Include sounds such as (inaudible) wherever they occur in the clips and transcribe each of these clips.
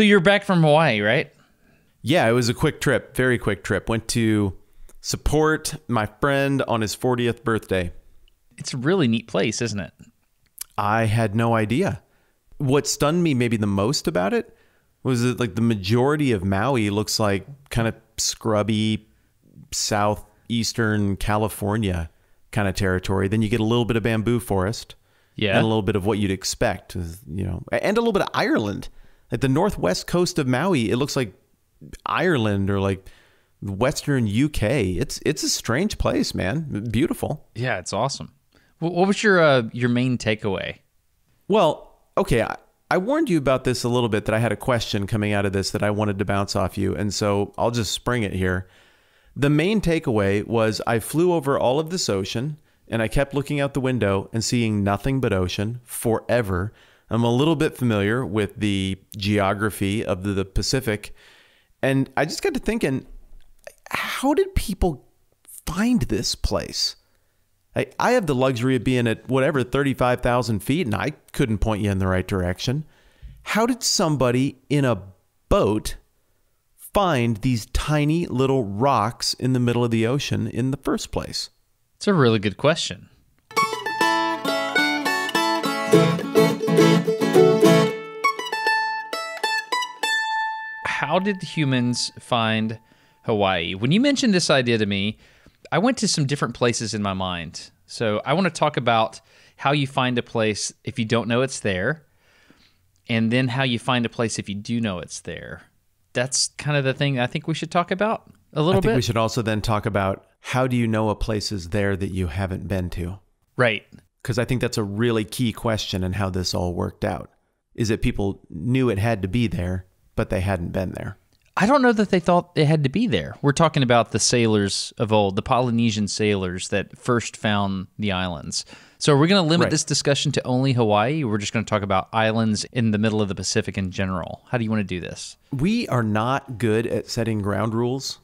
So you're back from Hawaii, right? Yeah, it was a quick trip, very quick trip. Went to support my friend on his 40th birthday. It's a really neat place, isn't it? I had no idea. What stunned me maybe the most about it was that like the majority of Maui looks like kind of scrubby southeastern California kind of territory. Then you get a little bit of bamboo forest. Yeah. And a little bit of what you'd expect, you know, and a little bit of Ireland. Like the northwest coast of Maui, it looks like Ireland or like western UK. It's it's a strange place, man. Beautiful. Yeah, it's awesome. What was your uh, your main takeaway? Well, okay, I, I warned you about this a little bit that I had a question coming out of this that I wanted to bounce off you, and so I'll just spring it here. The main takeaway was I flew over all of this ocean and I kept looking out the window and seeing nothing but ocean forever. I'm a little bit familiar with the geography of the, the Pacific, and I just got to thinking, how did people find this place? I, I have the luxury of being at whatever 35,000 feet and I couldn't point you in the right direction. How did somebody in a boat find these tiny little rocks in the middle of the ocean in the first place? It's a really good question. How did humans find Hawaii? When you mentioned this idea to me, I went to some different places in my mind. So I want to talk about how you find a place if you don't know it's there, and then how you find a place if you do know it's there. That's kind of the thing I think we should talk about a little bit. I think bit. we should also then talk about how do you know a place is there that you haven't been to? right. Because I think that's a really key question in how this all worked out. Is that people knew it had to be there, but they hadn't been there. I don't know that they thought it had to be there. We're talking about the sailors of old, the Polynesian sailors that first found the islands. So, are we going to limit Right. this discussion to only Hawaii? Or we're just going to talk about islands in the middle of the Pacific in general. How do you want to do this? We are not good at setting ground rules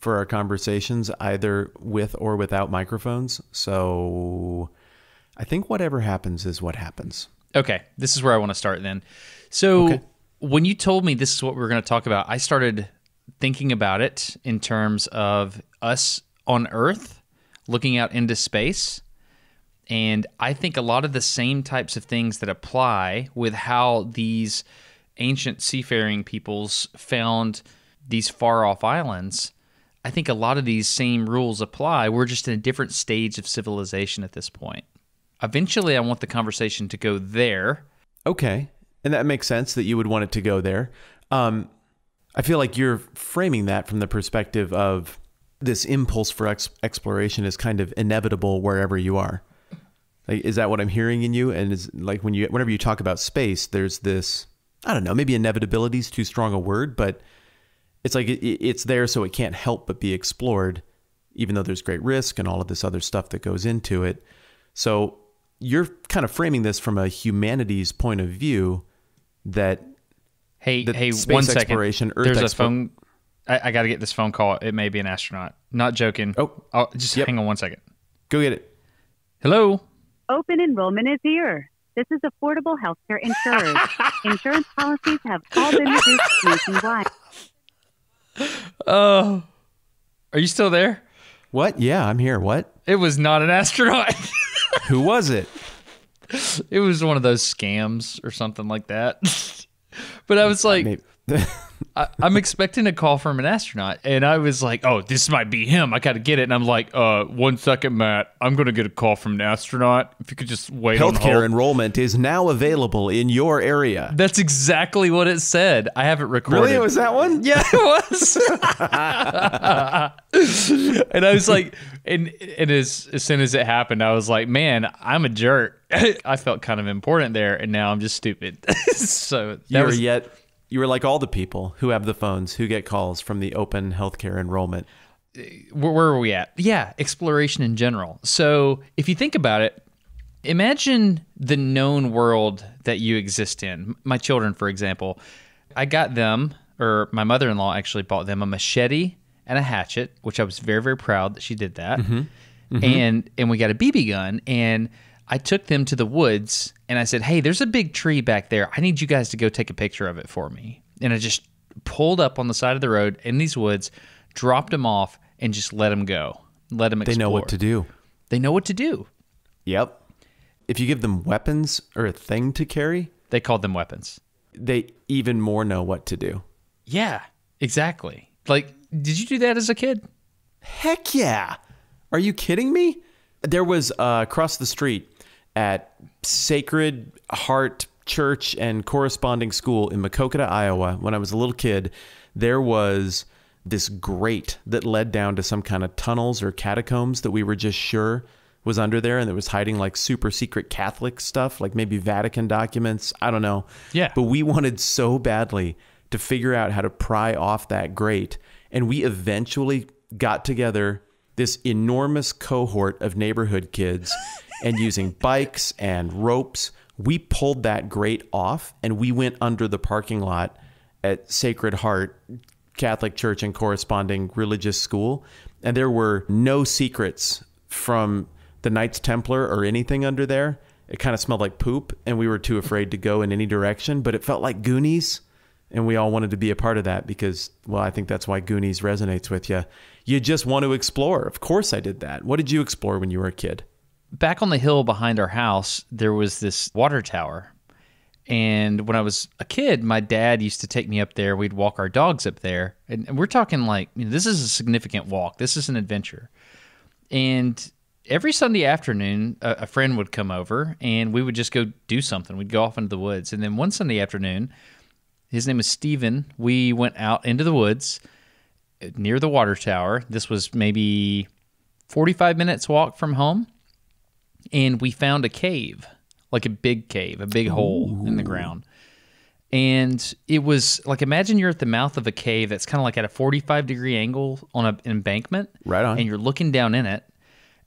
for our conversations, either with or without microphones. So I think whatever happens is what happens. Okay, this is where I want to start then. So, Okay. When you told me this is what we are going to talk about, I started thinking about it in terms of us on Earth looking out into space. And I think a lot of the same types of things that apply with how these ancient seafaring peoples found these far off islands. I think a lot of these same rules apply. We're just in a different stage of civilization at this point. Eventually, I want the conversation to go there. Okay. And that makes sense that you would want it to go there. Um, I feel like you're framing that from the perspective of this impulse for ex- exploration is kind of inevitable wherever you are. Like, is that what I'm hearing in you? And is like when you, whenever you talk about space, there's this, I don't know, maybe inevitability is too strong a word, but it's like it, it's there so it can't help but be explored, even though there's great risk and all of this other stuff that goes into it. So you're kind of framing this from a humanities point of view that Hey, The hey, space one second. exploration, Earth There's a phone. I, I got to get this phone call. It may be an astronaut. Not joking. Oh. I'll, just Yep. hang on one second. go get it. Hello. Open enrollment is here. This is affordable healthcare insurers. (laughs) Insurance policies have all been reduced nationwide. Oh, are you still there? What? Yeah, I'm here. What? It was not an astronaut. (laughs) Who was it? (laughs) it was one of those scams or something like that. (laughs) but I was like, (laughs) I, I'm expecting a call from an astronaut, and I was like, "Oh, this might be him. I got to get it." And I'm like, "Uh, one second, Matt. I'm gonna get a call from an astronaut. If you could just wait Healthcare hold." enrollment is now available in your area. That's exactly what it said. I haven't recorded. Really? It was that one? Yeah, it was. and I was like, and and as as soon as it happened, I was like, man, I'm a jerk. (laughs) I felt kind of important there, and now I'm just stupid. (laughs) so that You were was yet. You were like all the people who have the phones who get calls from the open healthcare enrollment. where, where are we at? Yeah, exploration in general. So if you think about it, imagine the known world that you exist in. My children, for example, I got them, or my mother in law actually bought them a machete and a hatchet, which I was very, very proud that she did that. Mm-hmm. Mm-hmm. And and we got a BB gun and I took them to the woods and I said, "Hey, there's a big tree back there. I need you guys to go take a picture of it for me." and I just pulled up on the side of the road in these woods, dropped them off, and just let them go. Let them They know what to do. They know what to do. Yep. If you give them weapons or a thing to carry, They called them weapons. they even more know what to do. Yeah, exactly. Like, did you do that as a kid? Heck yeah. Are you kidding me? There was uh, across the street at Sacred Heart Church and Corresponding School in Maquoketa, Iowa, when I was a little kid, there was this grate that led down to some kind of tunnels or catacombs that we were just sure was under there and it was hiding like super secret Catholic stuff, like maybe Vatican documents. I don't know. Yeah. But we wanted so badly to figure out how to pry off that grate. And we eventually got together this enormous cohort of neighborhood kids (laughs) and using bikes and ropes, we pulled that grate off and we went under the parking lot at Sacred Heart Catholic Church and corresponding religious school. And there were no secrets from the Knights Templar or anything under there. It kind of smelled like poop, and we were too afraid to go in any direction, but it felt like Goonies. And we all wanted to be a part of that because, well, I think that's why Goonies resonates with you. You just want to explore. Of course, I did that. What did you explore when you were a kid? Back on the hill behind our house, there was this water tower. And when I was a kid, my dad used to take me up there. We'd walk our dogs up there. And we're talking like, you know, this is a significant walk. This is an adventure. And every Sunday afternoon, a, a friend would come over and we would just go do something. We'd go off into the woods. And then one Sunday afternoon, his name was Steven. We went out into the woods uh, near the water tower. This was maybe 45 minutes walk from home. And we found a cave, like a big cave, a big hole in the ground. And it was like imagine you're at the mouth of a cave that's kind of like at a 45 degree angle on an embankment. Right on. And you're looking down in it.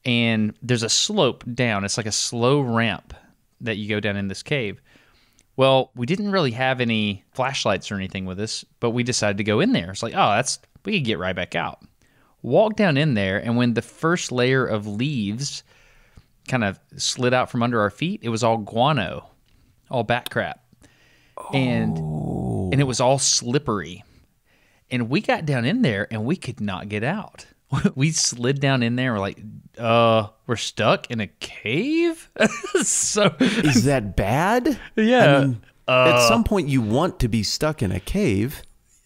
And there's a slope down. It's like a slow ramp that you go down in this cave. Well, we didn't really have any flashlights or anything with us, but we decided to go in there. It's like, oh, that's we could get right back out. Walk down in there, and when the first layer of leaves kind of slid out from under our feet, it was all guano, all bat crap. And and it was all slippery. And we got down in there and we could not get out. (laughs) We slid down in there. We're like, uh, we're stuck in a cave. (laughs) so Is that bad? Yeah. I mean, at some point, you want to be stuck in a cave.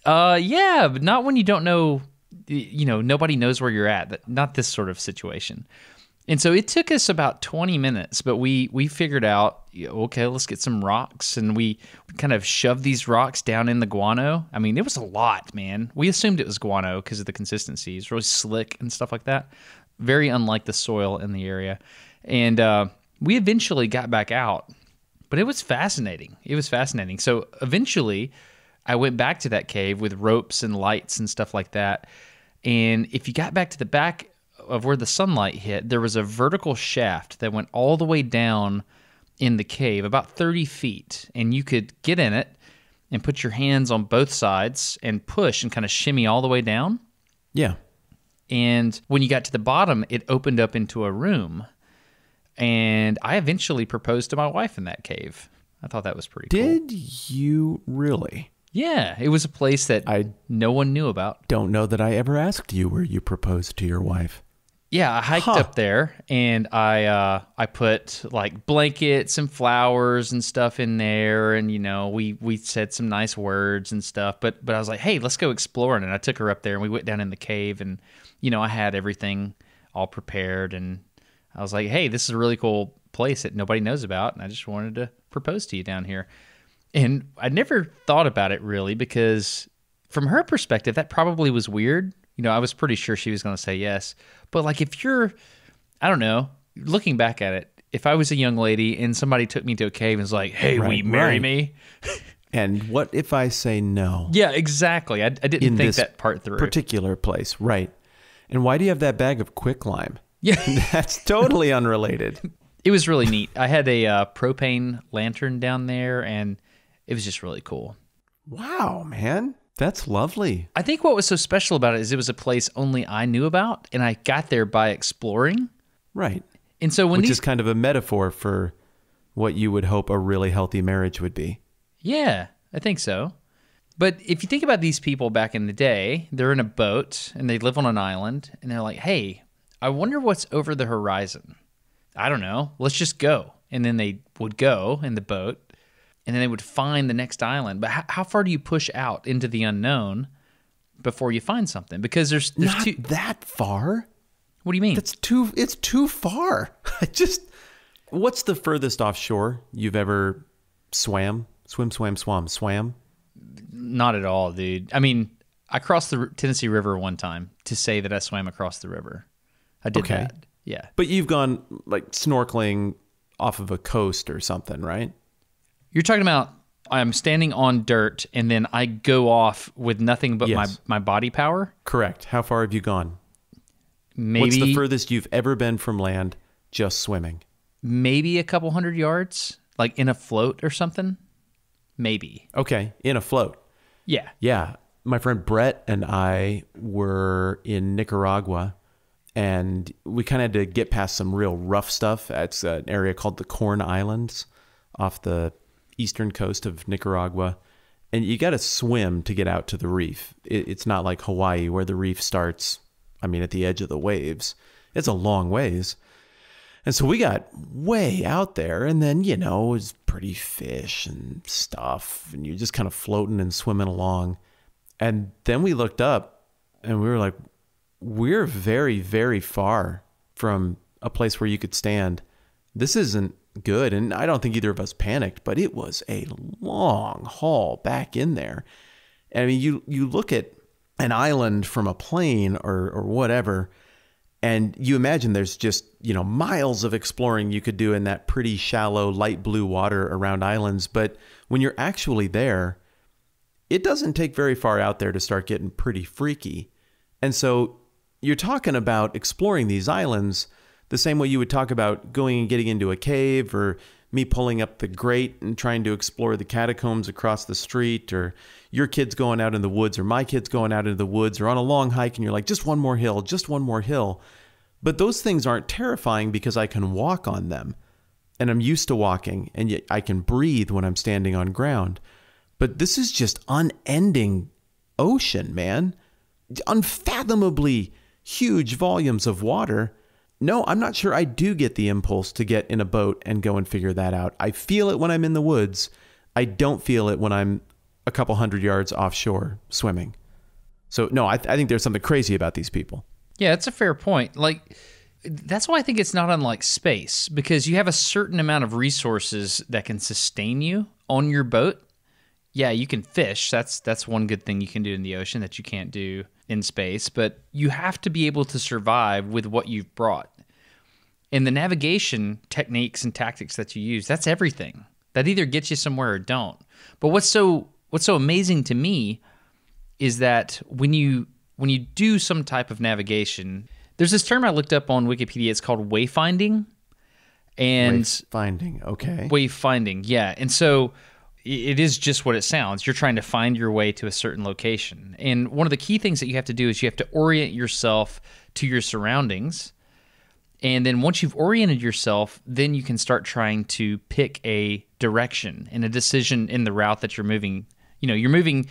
Uh, yeah, but not when you don't know. You know, nobody knows where you're at. That- Not this sort of situation. And so it took us about 20 minutes, but we we figured out, okay, let's get some rocks, and we kind of shoved these rocks down in the guano. I mean, it was a lot, man. We assumed it was guano because of the consistency. It's really slick and stuff like that. Very unlike the soil in the area. And uh, we eventually got back out, but it was fascinating. It was fascinating. So eventually, I went back to that cave with ropes and lights and stuff like that. And if you got back to the back of where the sunlight hit, there was a vertical shaft that went all the way down in the cave, about 30 feet. And you could get in it and put your hands on both sides and push and kind of shimmy all the way down. Yeah. And when you got to the bottom, it opened up into a room. And I eventually proposed to my wife in that cave. I thought that was pretty cool. Did you really? Yeah, it was a place that I no one knew about. don't know that I ever asked you where you proposed to your wife. Yeah, I hiked up there and I uh, I put like blankets and flowers and stuff in there, and you know we we said some nice words and stuff. But but I was like, hey, let's go exploring, and I took her up there and we went down in the cave, and you know I had everything all prepared, and I was like, hey, this is a really cool place that nobody knows about, and I just wanted to propose to you down here. And I never thought about it really because from her perspective, that probably was weird. You know, I was pretty sure she was going to say yes. But like if you're, I don't know, looking back at it, if I was a young lady and somebody took me to a cave and was like, hey, will you marry right. me? And what if I say no? Yeah, exactly. I, I didn't In think this that part through. Particular place, right? And why do you have that bag of quicklime? yeah. (laughs) That's totally (laughs) unrelated. it was really neat. I had a uh, propane lantern down there and it was just really cool. Wow, man. That's lovely. I think what was so special about it is it was a place only I knew about, and I got there by exploring. Right. And so when Which these, is kind of a metaphor for what you would hope a really healthy marriage would be. yeah, I think so. But if you think about these people back in the day, they're in a boat and they live on an island and they're like, hey, I wonder what's over the horizon. I don't know. Let's just go. And then they would go in the boat and then they would find the next island. But how, how far do you push out into the unknown before you find something? Because there's, there's Not two. that far. What do you mean? That's too. It's too far. (laughs) I just. What's the furthest offshore you've ever swam? Swim, swam, swam, swam. Not at all, dude. I mean, I crossed the Tennessee River one time to say that I swam across the river. I did Okay. that. Yeah. But you've gone like snorkeling off of a coast or something, right? You're talking about I'm standing on dirt and then I go off with nothing but Yes. my, my body power. Correct. How far have you gone? Maybe What's the furthest you've ever been from land just swimming? maybe a couple hundred yards, like in a float or something. Maybe. Okay, in a float. Yeah. Yeah. My friend Brett and I were in Nicaragua and we kind of had to get past some real rough stuff. It's an area called the Corn Islands off the eastern coast of Nicaragua. And you got to swim to get out to the reef. It, it's not like Hawaii where the reef starts, I mean, at the edge of the waves. It's a long ways. And so we got way out there, and then, you know, it was pretty fish and stuff, and you're just kind of floating and swimming along. And then we looked up and we were like, we're very, very far from a place where you could stand. This isn't good. And I don't think either of us panicked, but it was a long haul back in there. And I mean, you, you look at an island from a plane or, or whatever, and you imagine there's just, you know, miles of exploring you could do in that pretty shallow light blue water around islands. But when you're actually there, it doesn't take very far out there to start getting pretty freaky. And so you're talking about exploring these islands the same way you would talk about going and getting into a cave or me pulling up the grate and trying to explore the catacombs across the street or your kids going out in the woods or my kids going out into the woods or on a long hike and you're like just one more hill, just one more hill. But those things aren't terrifying because I can walk on them and I'm used to walking and yet I can breathe when I'm standing on ground. But this is just unending ocean, man. Unfathomably huge volumes of water. No, I'm not sure I do get the impulse to get in a boat and go and figure that out. I feel it when I'm in the woods. I don't feel it when I'm a couple hundred yards offshore swimming. So, no, I, th- I think there's something crazy about these people. Yeah, that's a fair point. Like that's why I think it's not unlike space because you have a certain amount of resources that can sustain you on your boat. Yeah, you can fish. That's that's one good thing you can do in the ocean that you can't do in space, but you have to be able to survive with what you've brought. And the navigation techniques and tactics that you use, that's everything. That either gets you somewhere or don't. But what's so what's so amazing to me is that when you when you do some type of navigation, there's this term I looked up on Wikipedia. It's called wayfinding, and Finding, okay. wayfinding, yeah. And so it is just what it sounds. You're trying to find your way to a certain location, and one of the key things that you have to do is you have to orient yourself to your surroundings. And then once you've oriented yourself, then you can start trying to pick a direction and a decision in the route that you're moving. You know, you're moving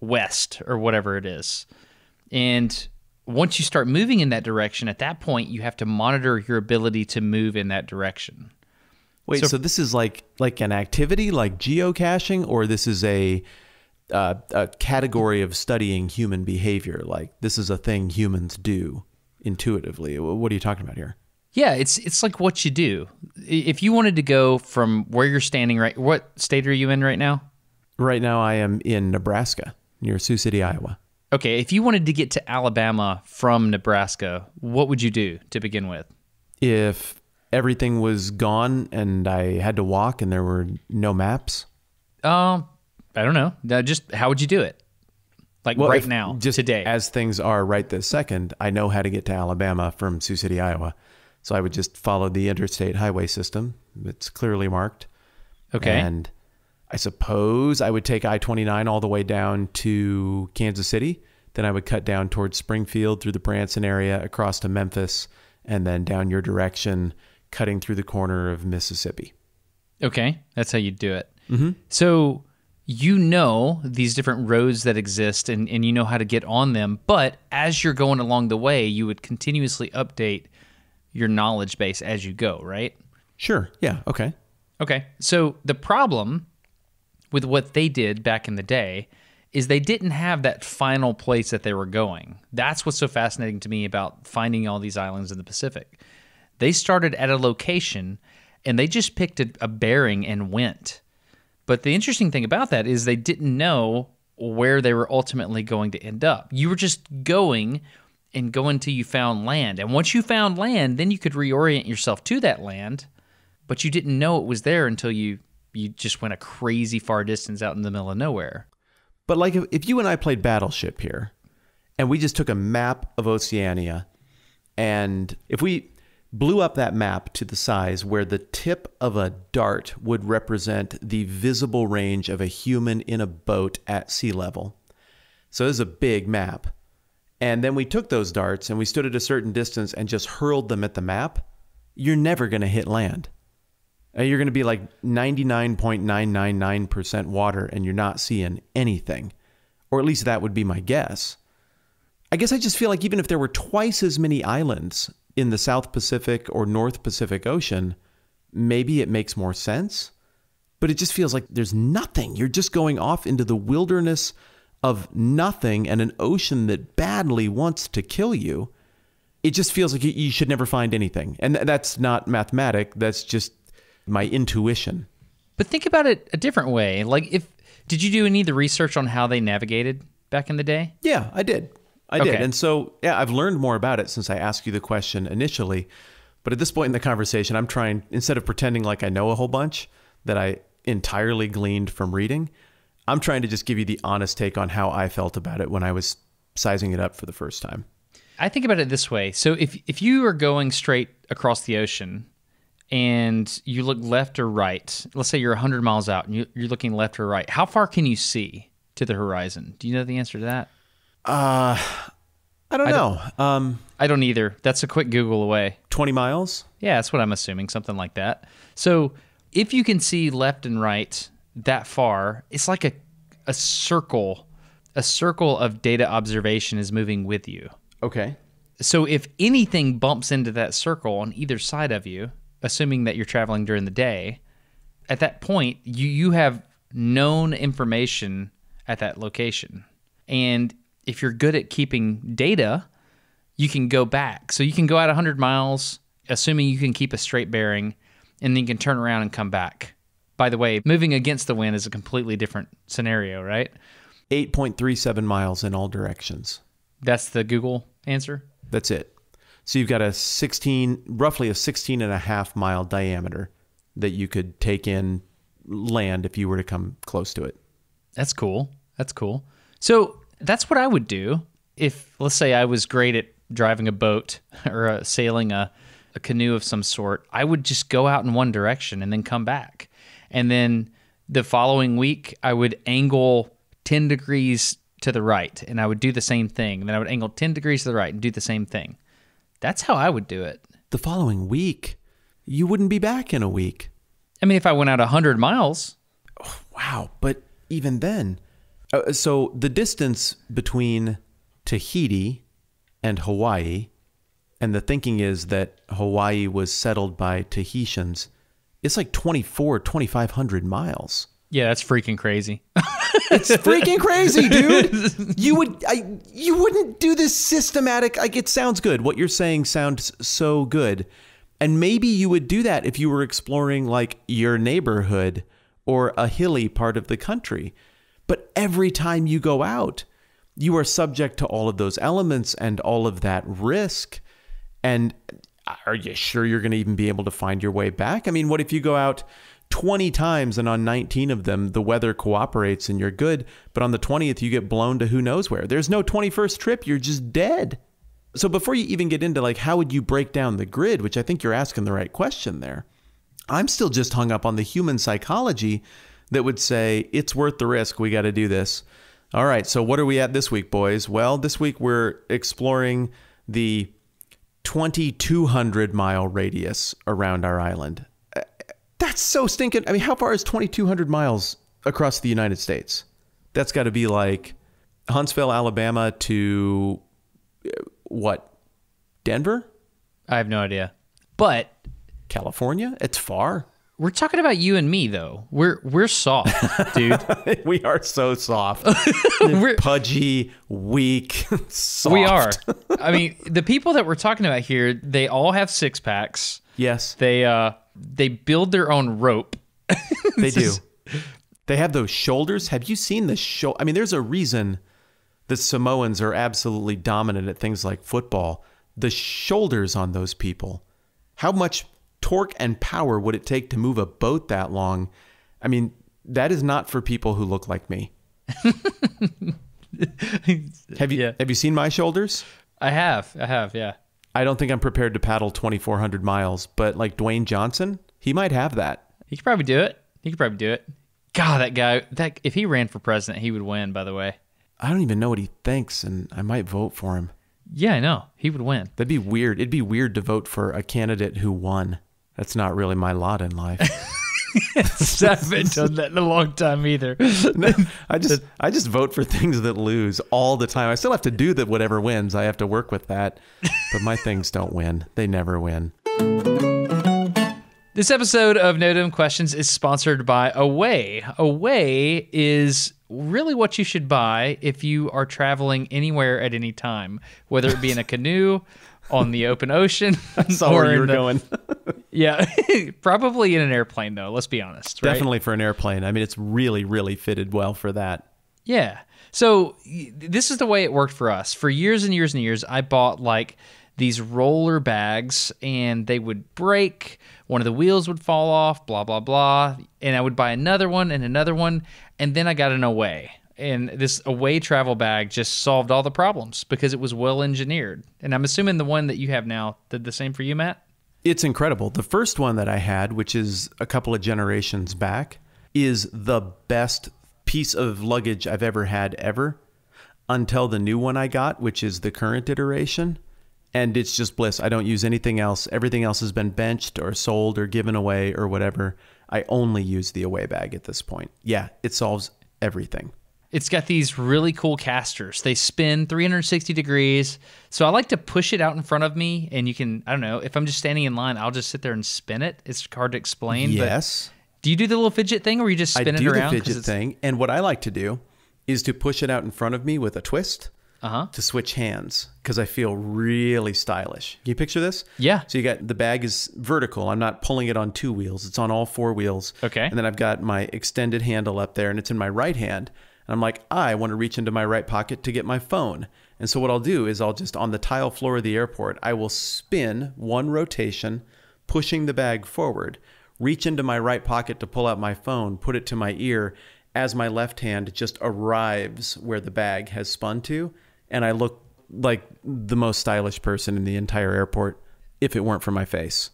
west or whatever it is. And once you start moving in that direction, at that point, you have to monitor your ability to move in that direction. Wait, So- so, this is like like an activity like geocaching, or this is a uh, a category of studying human behavior? Like this is a thing humans do intuitively. What are you talking about here? Yeah, it's it's like what you do. If you wanted to go from where you're standing right, what state are you in right now? Right now, I am in Nebraska, near Sioux City, Iowa. Okay, if you wanted to get to Alabama from Nebraska, what would you do to begin with? If everything was gone and I had to walk and there were no maps, Um, I don't know. Just how would you do it? Like well, right now, just today. as things are right this second, I know how to get to Alabama from Sioux City, Iowa. So I would just follow the interstate highway system. It's clearly marked. okay. And I suppose I would take I 29 all the way down to Kansas City. Then I would cut down towards Springfield through the Branson area, across to Memphis, and then down your direction, cutting through the corner of Mississippi. Okay, that's how you do it. Mm-hmm. So you know these different roads that exist and, and you know how to get on them. But as you're going along the way, you would continuously update your knowledge base as you go, right? Sure. Yeah. Okay. Okay. So the problem with what they did back in the day is they didn't have that final place that they were going. That's what's so fascinating to me about finding all these islands in the Pacific. They started at a location and they just picked a, a bearing and went. But the interesting thing about that is they didn't know where they were ultimately going to end up. You were just going and going until you found land. And once you found land, then you could reorient yourself to that land, but you didn't know it was there until you you just went a crazy far distance out in the middle of nowhere. But like if, if you and I played Battleship here, and we just took a map of Oceania, and if we blew up that map to the size where the tip of a dart would represent the visible range of a human in a boat at sea level. So this is a big map. And then we took those darts and we stood at a certain distance and just hurled them at the map. You're never going to hit land. Uh, You're going to be like 99.999% water and you're not seeing anything. Or at least that would be my guess. I guess I just feel like even if there were twice as many islands in the South Pacific or North Pacific Ocean, maybe it makes more sense. But it just feels like there's nothing. You're just going off into the wilderness of nothing and an ocean that badly wants to kill you. It just feels like you- should never find anything. And that's not mathematic, that's just my intuition. But think about it a different way. Like if did you do any of the research on how they navigated back in the day? Yeah, I did. I did. And so, yeah, I've learned more about it since I asked you the question initially. But at this point in the conversation, I'm trying, instead of pretending like I know a whole bunch that I entirely gleaned from reading, I'm trying to just give you the honest take on how I felt about it when I was sizing it up for the first time. I think about it this way. So if if you are going straight across the ocean and you look left or right, let's say you're 100 miles out and you, you're looking left or right, how far can you see to the horizon? Do you know the answer to that? Uh, I don't know. Um, I don't either. That's a quick Google away. 20 miles? Yeah, that's what I'm assuming, something like that. So if you can see left and right that far, it's like a a circle. A circle of data observation is moving with you. Okay. So if anything bumps into that circle on either side of you, assuming that you're traveling during the day, at that point you you have known information at that location. And if you're good at keeping data, you can go back. So you can go out 100 miles assuming you can keep a straight bearing and then you can turn around and come back. By the way, moving against the wind is a completely different scenario, right? 8.37 miles in all directions. That's the Google answer. That's it. So you've got a 16, roughly a 16 and a half mile diameter that you could take in land if you were to come close to it. That's cool. That's cool. So that's what I would do if, let's say, I was great at driving a boat (laughs) or uh, sailing a, a canoe of some sort. I would just go out in one direction and then come back. And then the following week, I would angle 10 degrees to the right and I would do the same thing. And then I would angle 10 degrees to the right and do the same thing. That's how I would do it. The following week, you wouldn't be back in a week. I mean, if I went out 100 miles, Wow. But even then, uh, so the distance between Tahiti and Hawaii, and the thinking is that Hawaii was settled by Tahitians, it's like 24, 2,500 miles. yeah, that's freaking crazy. (laughs) It's freaking crazy, dude. (laughs) You would I you wouldn't do this systematic like it sounds good. What you're saying sounds so good. And maybe you would do that if you were exploring like your neighborhood or a hilly part of the country. But every time you go out, you are subject to all of those elements and all of that risk. And are you sure you're going to even be able to find your way back? I mean, what if you go out 20 times and on 19 of them the weather cooperates and you're good, but on the 20th you get blown to who knows where? There's no 21st trip, you're just dead. So before you even get into like how would you break down the grid, which I think you're asking the right question there. I'm still just hung up on the human psychology that would say it's worth the risk, we got to do this. All right, so what are we at this week, boys? Well, this week we're exploring the 2200 mile radius around our island. Uh, That's so stinking. I mean, how far is 2200 miles across the United States. That's got to be like Huntsville, Alabama to uh, what? Denver? I have no idea. But California? It's far. We're talking about you and me though. We're we're soft, dude. (laughs) we are so soft. (laughs) we're, Pudgy, weak, (laughs) soft. we are. I mean, the people that we're talking about here, they all have six packs. Yes, They uh they build their own rope. they do. They have those shoulders. Have you seen the show? I mean, there's a reason the Samoans are absolutely dominant at things like football. The shoulders on those people. How much torque and power would it take to move a boat that long? I mean, that is not for people who look like me. (laughs) Have you Yeah. have you seen my shoulders? I have. I have, yeah. I don't think I'm prepared to paddle 2400 miles, but like Dwayne Johnson, he might have that. He could probably do it. He could probably do it. God, that guy that if he ran for president, he would win, by the way. I don't even know what he thinks and I might vote for him. Yeah, I know. He would win. That'd be weird. It'd be weird to vote for a candidate who won. That's not really my lot in life. (laughs) I haven't done that in a long time either. (laughs) No, I just (laughs) I just vote for things that lose all the time. I still have to do that whatever wins. I have to work with that. But my things don't win. They never win. This episode of No Dumb Questions is sponsored by Away. Away is really what you should buy if you are traveling anywhere at any time, whether it be in a canoe, on the open ocean, (laughs) Saw (laughs) where you in were the- going. (laughs) Yeah, probably in an airplane though. Let's be honest. Right? Definitely for an airplane. I mean, it's really, really fitted well for that. Yeah. So this is the way it worked for us. For years and years and years, I bought like these roller bags and they would break. One of the wheels would fall off, blah, blah, blah. And I would buy another one and another one. And then I got an away. And this away travel bag just solved all the problems because it was well engineered. And I'm assuming the one that you have now did the same for you, Matt? It's incredible. The first one that I had, which is a couple of generations back, is the best piece of luggage I've ever had ever until the new one I got, which is the current iteration. And it's just bliss. I don't use anything else. Everything else has been benched or sold or given away or whatever. I only use the away bag at this point. Yeah, it solves everything. It's got these really cool casters. They spin 360 degrees. So I like to push it out in front of me, and you can, I don't know, if I'm just standing in line, I'll just sit there and spin it. It's hard to explain. Yes. Do you do the little fidget thing or you just I spin do it around? the 'Cause fidget it's- thing. And what I like to do is to push it out in front of me with a twist Uh-huh. to switch hands because I feel really stylish. Can you picture this? Yeah. So you got the bag is vertical. I'm not pulling it on two wheels. It's on all four wheels. Okay. And then I've got my extended handle up there and it's in my right hand. And I'm like, I want to reach into my right pocket to get my phone. And so what I'll do is I'll just on the tile floor of the airport, I will spin one rotation, pushing the bag forward, reach into my right pocket to pull out my phone, put it to my ear as my left hand just arrives where the bag has spun to, and I look like the most stylish person in the entire airport if it weren't for my face.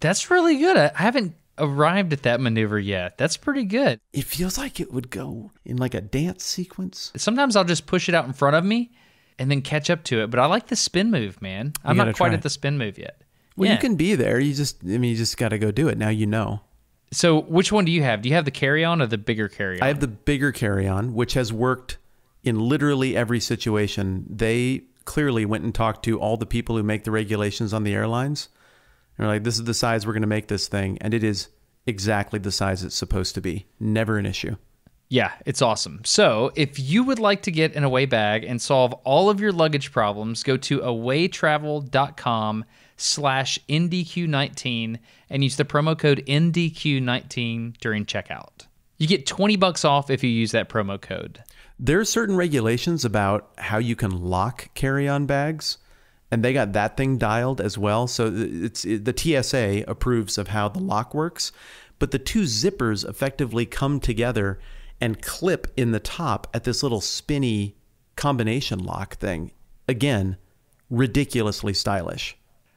That's really good. I haven't arrived at that maneuver yet. That's pretty good. It feels like it would go in like a dance sequence. Sometimes I'll just push it out in front of me and then catch up to it. But I like the spin move, man. I'm not quite at the spin move yet. Well, Yeah. you can be there. You just, I mean, you just got to go do it. Now you know. So which one do you have? Do you have the carry on or the bigger carry on? I have the bigger carry on, which has worked in literally every situation. They clearly went and talked to all the people who make the regulations on the airlines. They're like, this is the size we're going to make this thing. And it is exactly the size it's supposed to be. Never an issue. Yeah, it's awesome. So, if you would like to get an away bag and solve all of your luggage problems, go to awaytravel.com slash NDQ19 and use the promo code NDQ19 during checkout. You get 20 bucks off if you use that promo code. There are certain regulations about how you can lock carry-on bags, and they got that thing dialed as well. So it's it, the TSA approves of how the lock works, but the two zippers effectively come together and clip in the top at this little spinny combination lock thing. Again, ridiculously stylish.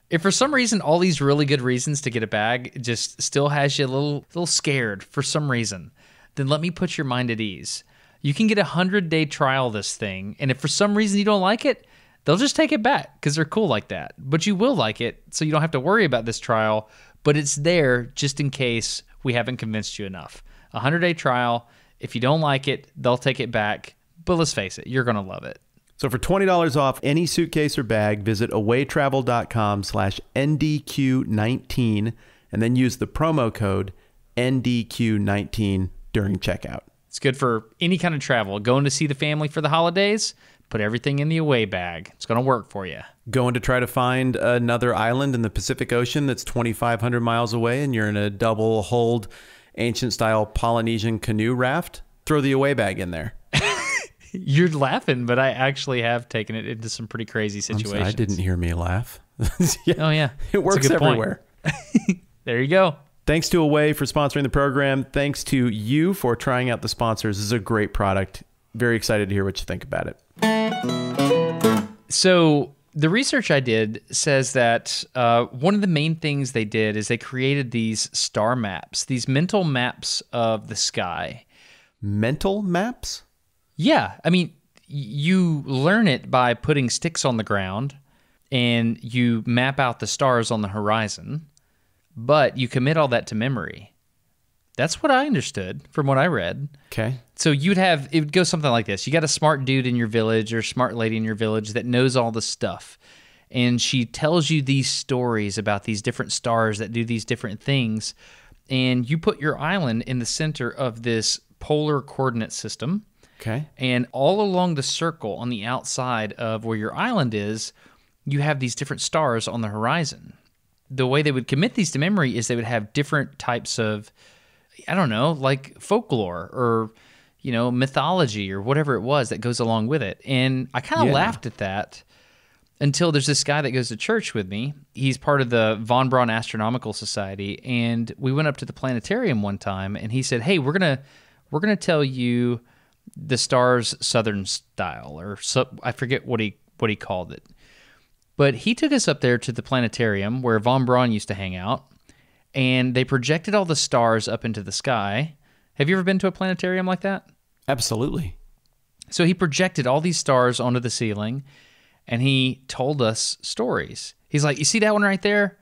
If for some reason all these really good reasons to get a bag just still has you a little little scared for some reason, then let me put your mind at ease. You can get a hundred day trial of this thing, and if for some reason you don't like it, they'll just take it back because they're cool like that. But you will like it, so you don't have to worry about this trial. But it's there just in case we haven't convinced you enough. A hundred day trial. If you don't like it, they'll take it back. But let's face it, you're going to love it. So for $20 off any suitcase or bag, visit awaytravel.com slash NDQ19 and then use the promo code NDQ19 during checkout. It's good for any kind of travel. Going to see the family for the holidays, put everything in the away bag. It's going to work for you. Going to try to find another island in the Pacific Ocean that's 2,500 miles away and you're in a double hulled ancient style Polynesian canoe raft? Throw the away bag in there. (laughs) You're laughing, but I actually have taken it into some pretty crazy situations. sorry, I didn't hear me laugh. (laughs) yeah, Oh yeah, it works everywhere. (laughs) There you go. Thanks to Away for sponsoring the program. Thanks to you for trying out the sponsors. This is a great product. Very excited to hear what you think about it. So the research I did says that uh, one of the main things they did is they created these star maps, these mental maps of the sky. Mental maps? Yeah, I mean, you learn it by putting sticks on the ground and you map out the stars on the horizon, but you commit all that to memory. That's what I understood from what I read. Okay. So you'd have it would go something like this. You got a smart dude in your village or smart lady in your village that knows all the stuff. And she tells you these stories about these different stars that do these different things. And you put your island in the center of this polar coordinate system. Okay. And all along the circle on the outside of where your island is, you have these different stars on the horizon. The way they would commit these to memory is they would have different types of, I don't know, like folklore or, you know, mythology or whatever it was that goes along with it. And I kind of Yeah. laughed at that until there's this guy that goes to church with me. He's part of the Von Braun Astronomical Society, and we went up to the planetarium one time, and he said, "Hey, we're gonna we're gonna tell you the stars Southern style, or so, I forget what he what he called it." But he took us up there to the planetarium where Von Braun used to hang out, and they projected all the stars up into the sky. Have you ever been to a planetarium like that? Absolutely. So he projected all these stars onto the ceiling and he told us stories. He's like, "You see that one right there?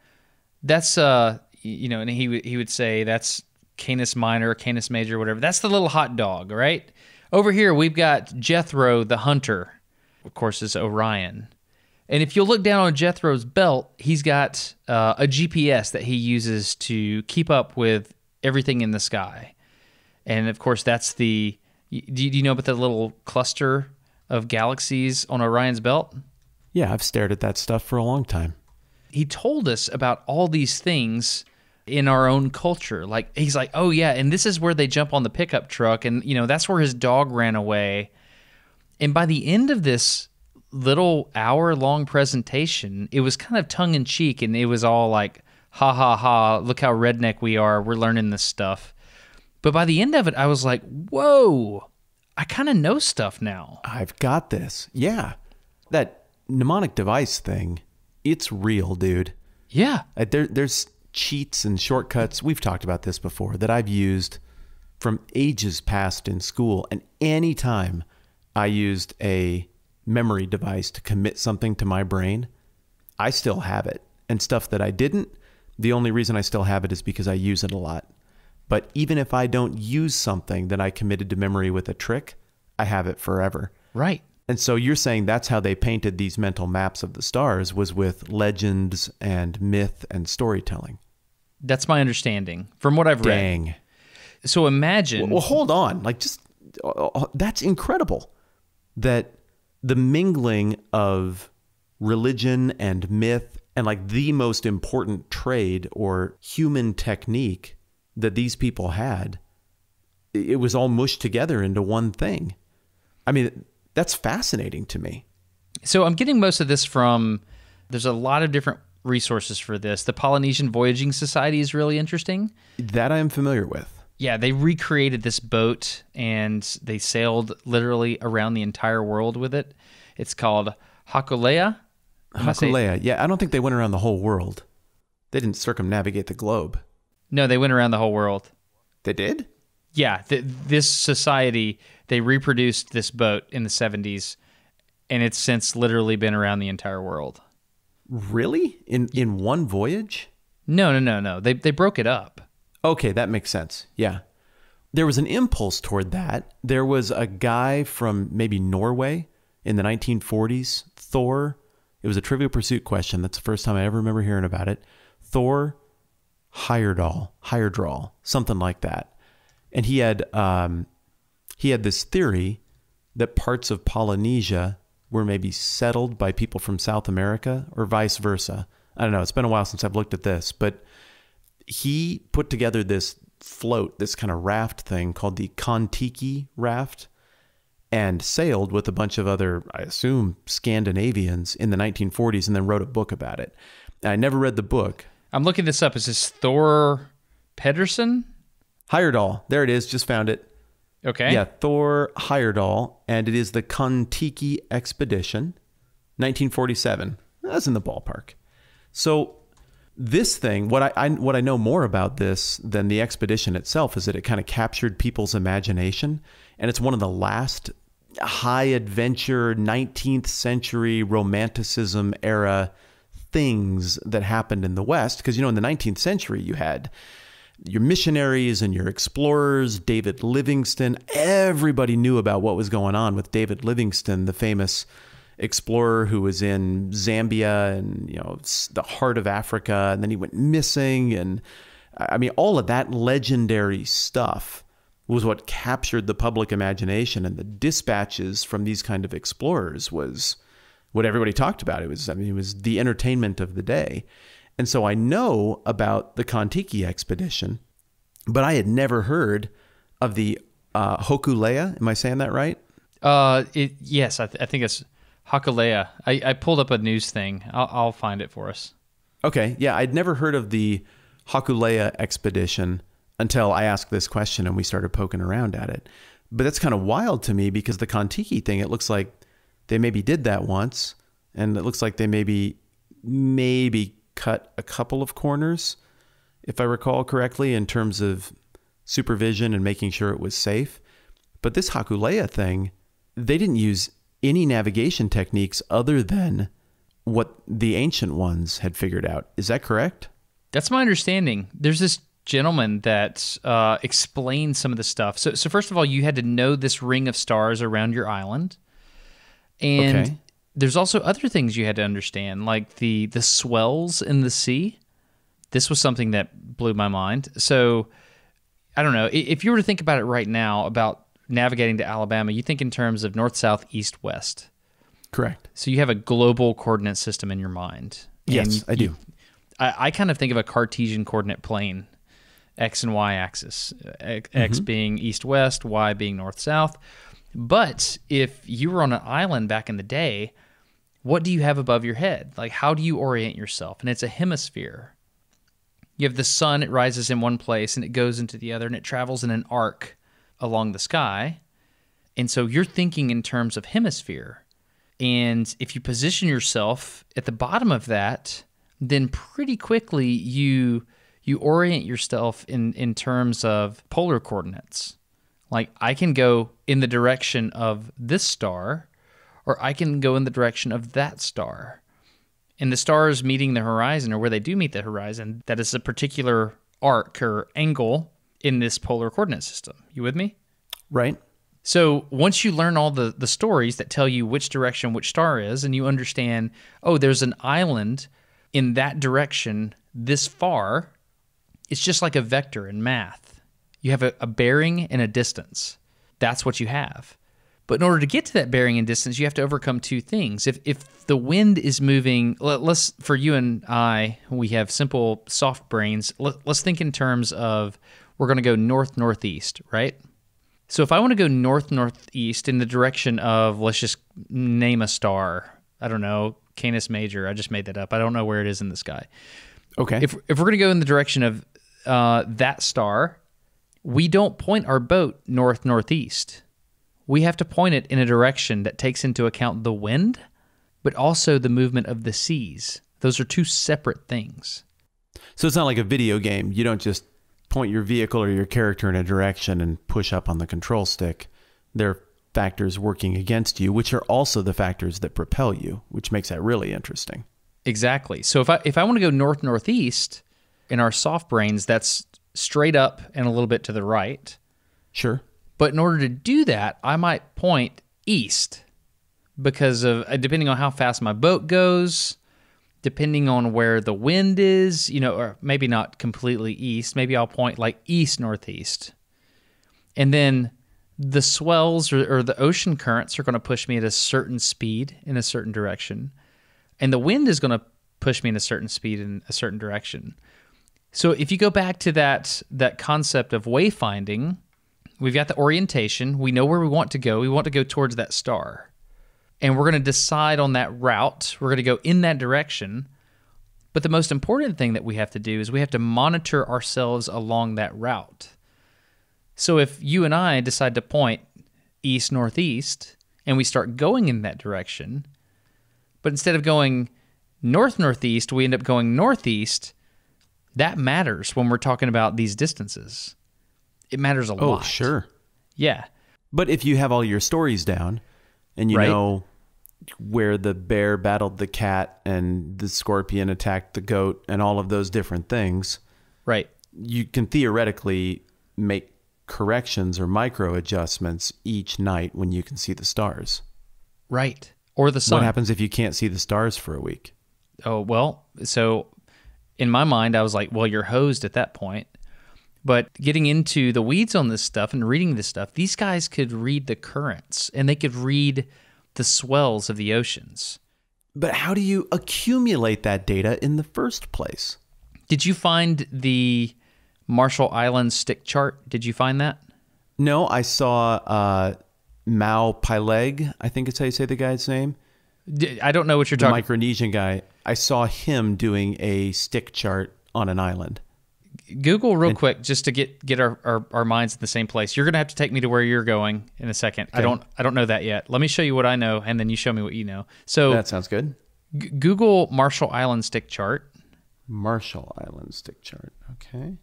That's uh, you know," and he would he would say, "That's Canis Minor, Canis Major, whatever. That's the little hot dog, right? Over here we've got Jethro the hunter. Of course, is Orion. And if you look down on Jethro's belt, he's got uh, a GPS that he uses to keep up with everything in the sky. And of course, that's the. Do you know about the little cluster of galaxies on Orion's belt? Yeah, I've stared at that stuff for a long time. He told us about all these things in our own culture. Like he's like, "Oh yeah, and this is where they jump on the pickup truck and you know, that's where his dog ran away." And by the end of this little hour long presentation, it was kind of tongue in cheek and it was all like, "Ha ha ha, look how redneck we are. We're learning this stuff." But by the end of it, I was like, "Whoa, I kind of know stuff now." I've got this. Yeah. That mnemonic device thing, it's real, dude. Yeah. Uh, There, there's cheats and shortcuts. We've talked about this before that I've used from ages past in school. And anytime I used a memory device to commit something to my brain, I still have it. And stuff that I didn't, the only reason I still have it is because I use it a lot. But even if I don't use something that I committed to memory with a trick, I have it forever. Right. And so you're saying that's how they painted these mental maps of the stars was with legends and myth and storytelling. That's my understanding from what I've read. Dang. So imagine Well, hold on. Like just uh, uh, that's incredible that the mingling of religion and myth and like the most important trade or human technique that these people had it was all mushed together into one thing. I mean, that's fascinating to me. So I'm getting most of this from. There's a lot of different resources for this. The Polynesian Voyaging Society is really interesting. That I am familiar with. Yeah, they recreated this boat and they sailed literally around the entire world with it. It's called Hokulea. Hokulea. Yeah, I don't think they went around the whole world. They didn't circumnavigate the globe. No, they went around the whole world. They did? Yeah, th- this society they reproduced this boat in the 70s, and it's since literally been around the entire world. Really? In in one voyage? No, no, no, no. They they broke it up. Okay, that makes sense. Yeah. there was an impulse toward that. There was a guy from maybe Norway in the 1940s, Thor. It was a Trivial Pursuit question. That's the first time I ever remember hearing about it. Thor Heyerdahl, Heyerdahl, something like that. And he had um, he had this theory that parts of Polynesia were maybe settled by people from South America or vice versa. I don't know. It's been a while since I've looked at this, but he put together this float, this kind of raft thing called the Kon-Tiki raft, and sailed with a bunch of other, I assume, Scandinavians in the 1940s and then wrote a book about it. And I never read the book. I'm looking this up. Is this Thor Pedersen? Heyerdahl. There it is. Just found it. Okay. Yeah, Thor Heyerdahl, and it is the Kon-Tiki expedition, 1947. That's in the ballpark. So this thing, what I, I what I know more about this than the expedition itself is that it kind of captured people's imagination, and it's one of the last high adventure 19th century romanticism era things that happened in the West. Because you know, in the 19th century, you had your missionaries and your explorers, David Livingstone. Everybody knew about what was going on with David Livingstone, the famous explorer who was in Zambia and you know the heart of Africa, and then he went missing. And I mean, all of that legendary stuff was what captured the public imagination, and the dispatches from these kind of explorers was what everybody talked about. It was, I mean, it was the entertainment of the day. And so I know about the Kon-Tiki expedition, but I had never heard of the uh, Hokulea. Am I saying that right? Uh, it, yes, I, th- I think it's Hakulea. I, I pulled up a news thing. I'll, I'll find it for us. Okay. Yeah, I'd never heard of the Hakulea expedition until I asked this question and we started poking around at it. But that's kind of wild to me because the Kon-Tiki thing, it looks like they maybe did that once, and it looks like they maybe maybe cut a couple of corners, if I recall correctly, in terms of supervision and making sure it was safe. But this Hakulea thing, they didn't use any navigation techniques other than what the ancient ones had figured out. Is that correct? That's my understanding. There's this gentleman that uh, explains some of the stuff. So, so first of all, you had to know this ring of stars around your island, and Okay. there's also other things you had to understand, like the the swells in the sea. This was something that blew my mind. So, I don't know if you were to think about it right now about navigating to Alabama. You think in terms of north, south, east, west. Correct. So you have a global coordinate system in your mind. Yes, I do. you- I, I kind of think of a Cartesian coordinate plane, x and y axis, x, Mm-hmm. x being east west, y being north south. But if you were on an island back in the day, what do you have above your head? Like, how do you orient yourself? And it's a hemisphere. You have the sun, it rises in one place and it goes into the other, and it travels in an arc along the sky. And so you're thinking in terms of hemisphere. And if you position yourself at the bottom of that, then pretty quickly you you orient yourself in in terms of polar coordinates. Like I can go in the direction of this star or I can go in the direction of that star. And the stars meeting the horizon or where they do meet the horizon, that is a particular arc or angle in this polar coordinate system. You with me? Right? So once you learn all the, the stories that tell you which direction which star is, and you understand, oh, there's an island in that direction this far, it's just like a vector in math. You have a, a bearing and a distance. That's what you have. But in order to get to that bearing and distance, you have to overcome two things. If if the wind is moving, let, us for you and I, we have simple soft brains. Let, let's think in terms of we're going to go north northeast, right? So if I want to go north northeast in the direction of let's just name a star. I don't know, Canis Major. I just made that up. I don't know where it is in the sky. Okay. If if we're going to go in the direction of uh, that star, we don't point our boat north northeast. We have to point it in a direction that takes into account the wind, but also the movement of the seas. Those are two separate things. So it's not like a video game. You don't just point your vehicle or your character in a direction and push up on the control stick. There are factors working against you, which are also the factors that propel you, which makes that really interesting. Exactly. So if I if I want to go north northeast in our soft brains, that's straight up and a little bit to the right. Sure. But in order to do that, I might point east because of uh, depending on how fast my boat goes, depending on where the wind is, you know, or maybe not completely east. Maybe I'll point like east northeast. And then the swells or, or the ocean currents are going to push me at a certain speed in a certain direction. And the wind is going to push me in a certain speed in a certain direction. So if you go back to that that concept of wayfinding, we've got the orientation, we know where we want to go. We want to go towards that star. And we're going to decide on that route. We're going to go in that direction. But the most important thing that we have to do is we have to monitor ourselves along that route. So if you and I decide to point east northeast and we start going in that direction, but instead of going north northeast, we end up going northeast, that matters when we're talking about these distances. It matters a Oh, lot. Oh, sure. Yeah. But if you have all your stories down and you Right. know where the bear battled the cat and the scorpion attacked the goat and all of those different things, Right. you can theoretically make corrections or micro adjustments each night when you can see the stars. Right. Or the sun. What happens if you can't see the stars for a week? Oh, well, so in my mind, I was like, well, you're hosed at that point. But getting into the weeds on this stuff and reading this stuff, these guys could read the currents and they could read the swells of the oceans. But how do you accumulate that data in the first place? Did you find the Marshall Islands stick chart? Did you find that? No, I saw uh, Mau Piailug, I think it's how you say the guy's name. I don't know what you're the talking. Micronesian guy. I saw him doing a stick chart on an island. Google real quick just to get get our, our, our minds in the same place. You're gonna have to take me to where you're going in a second. I don't I don't know that yet. Let me show you what I know, and then you show me what you know. So That sounds good. G- Google Marshall Island stick chart. Marshall Island stick chart. Okay.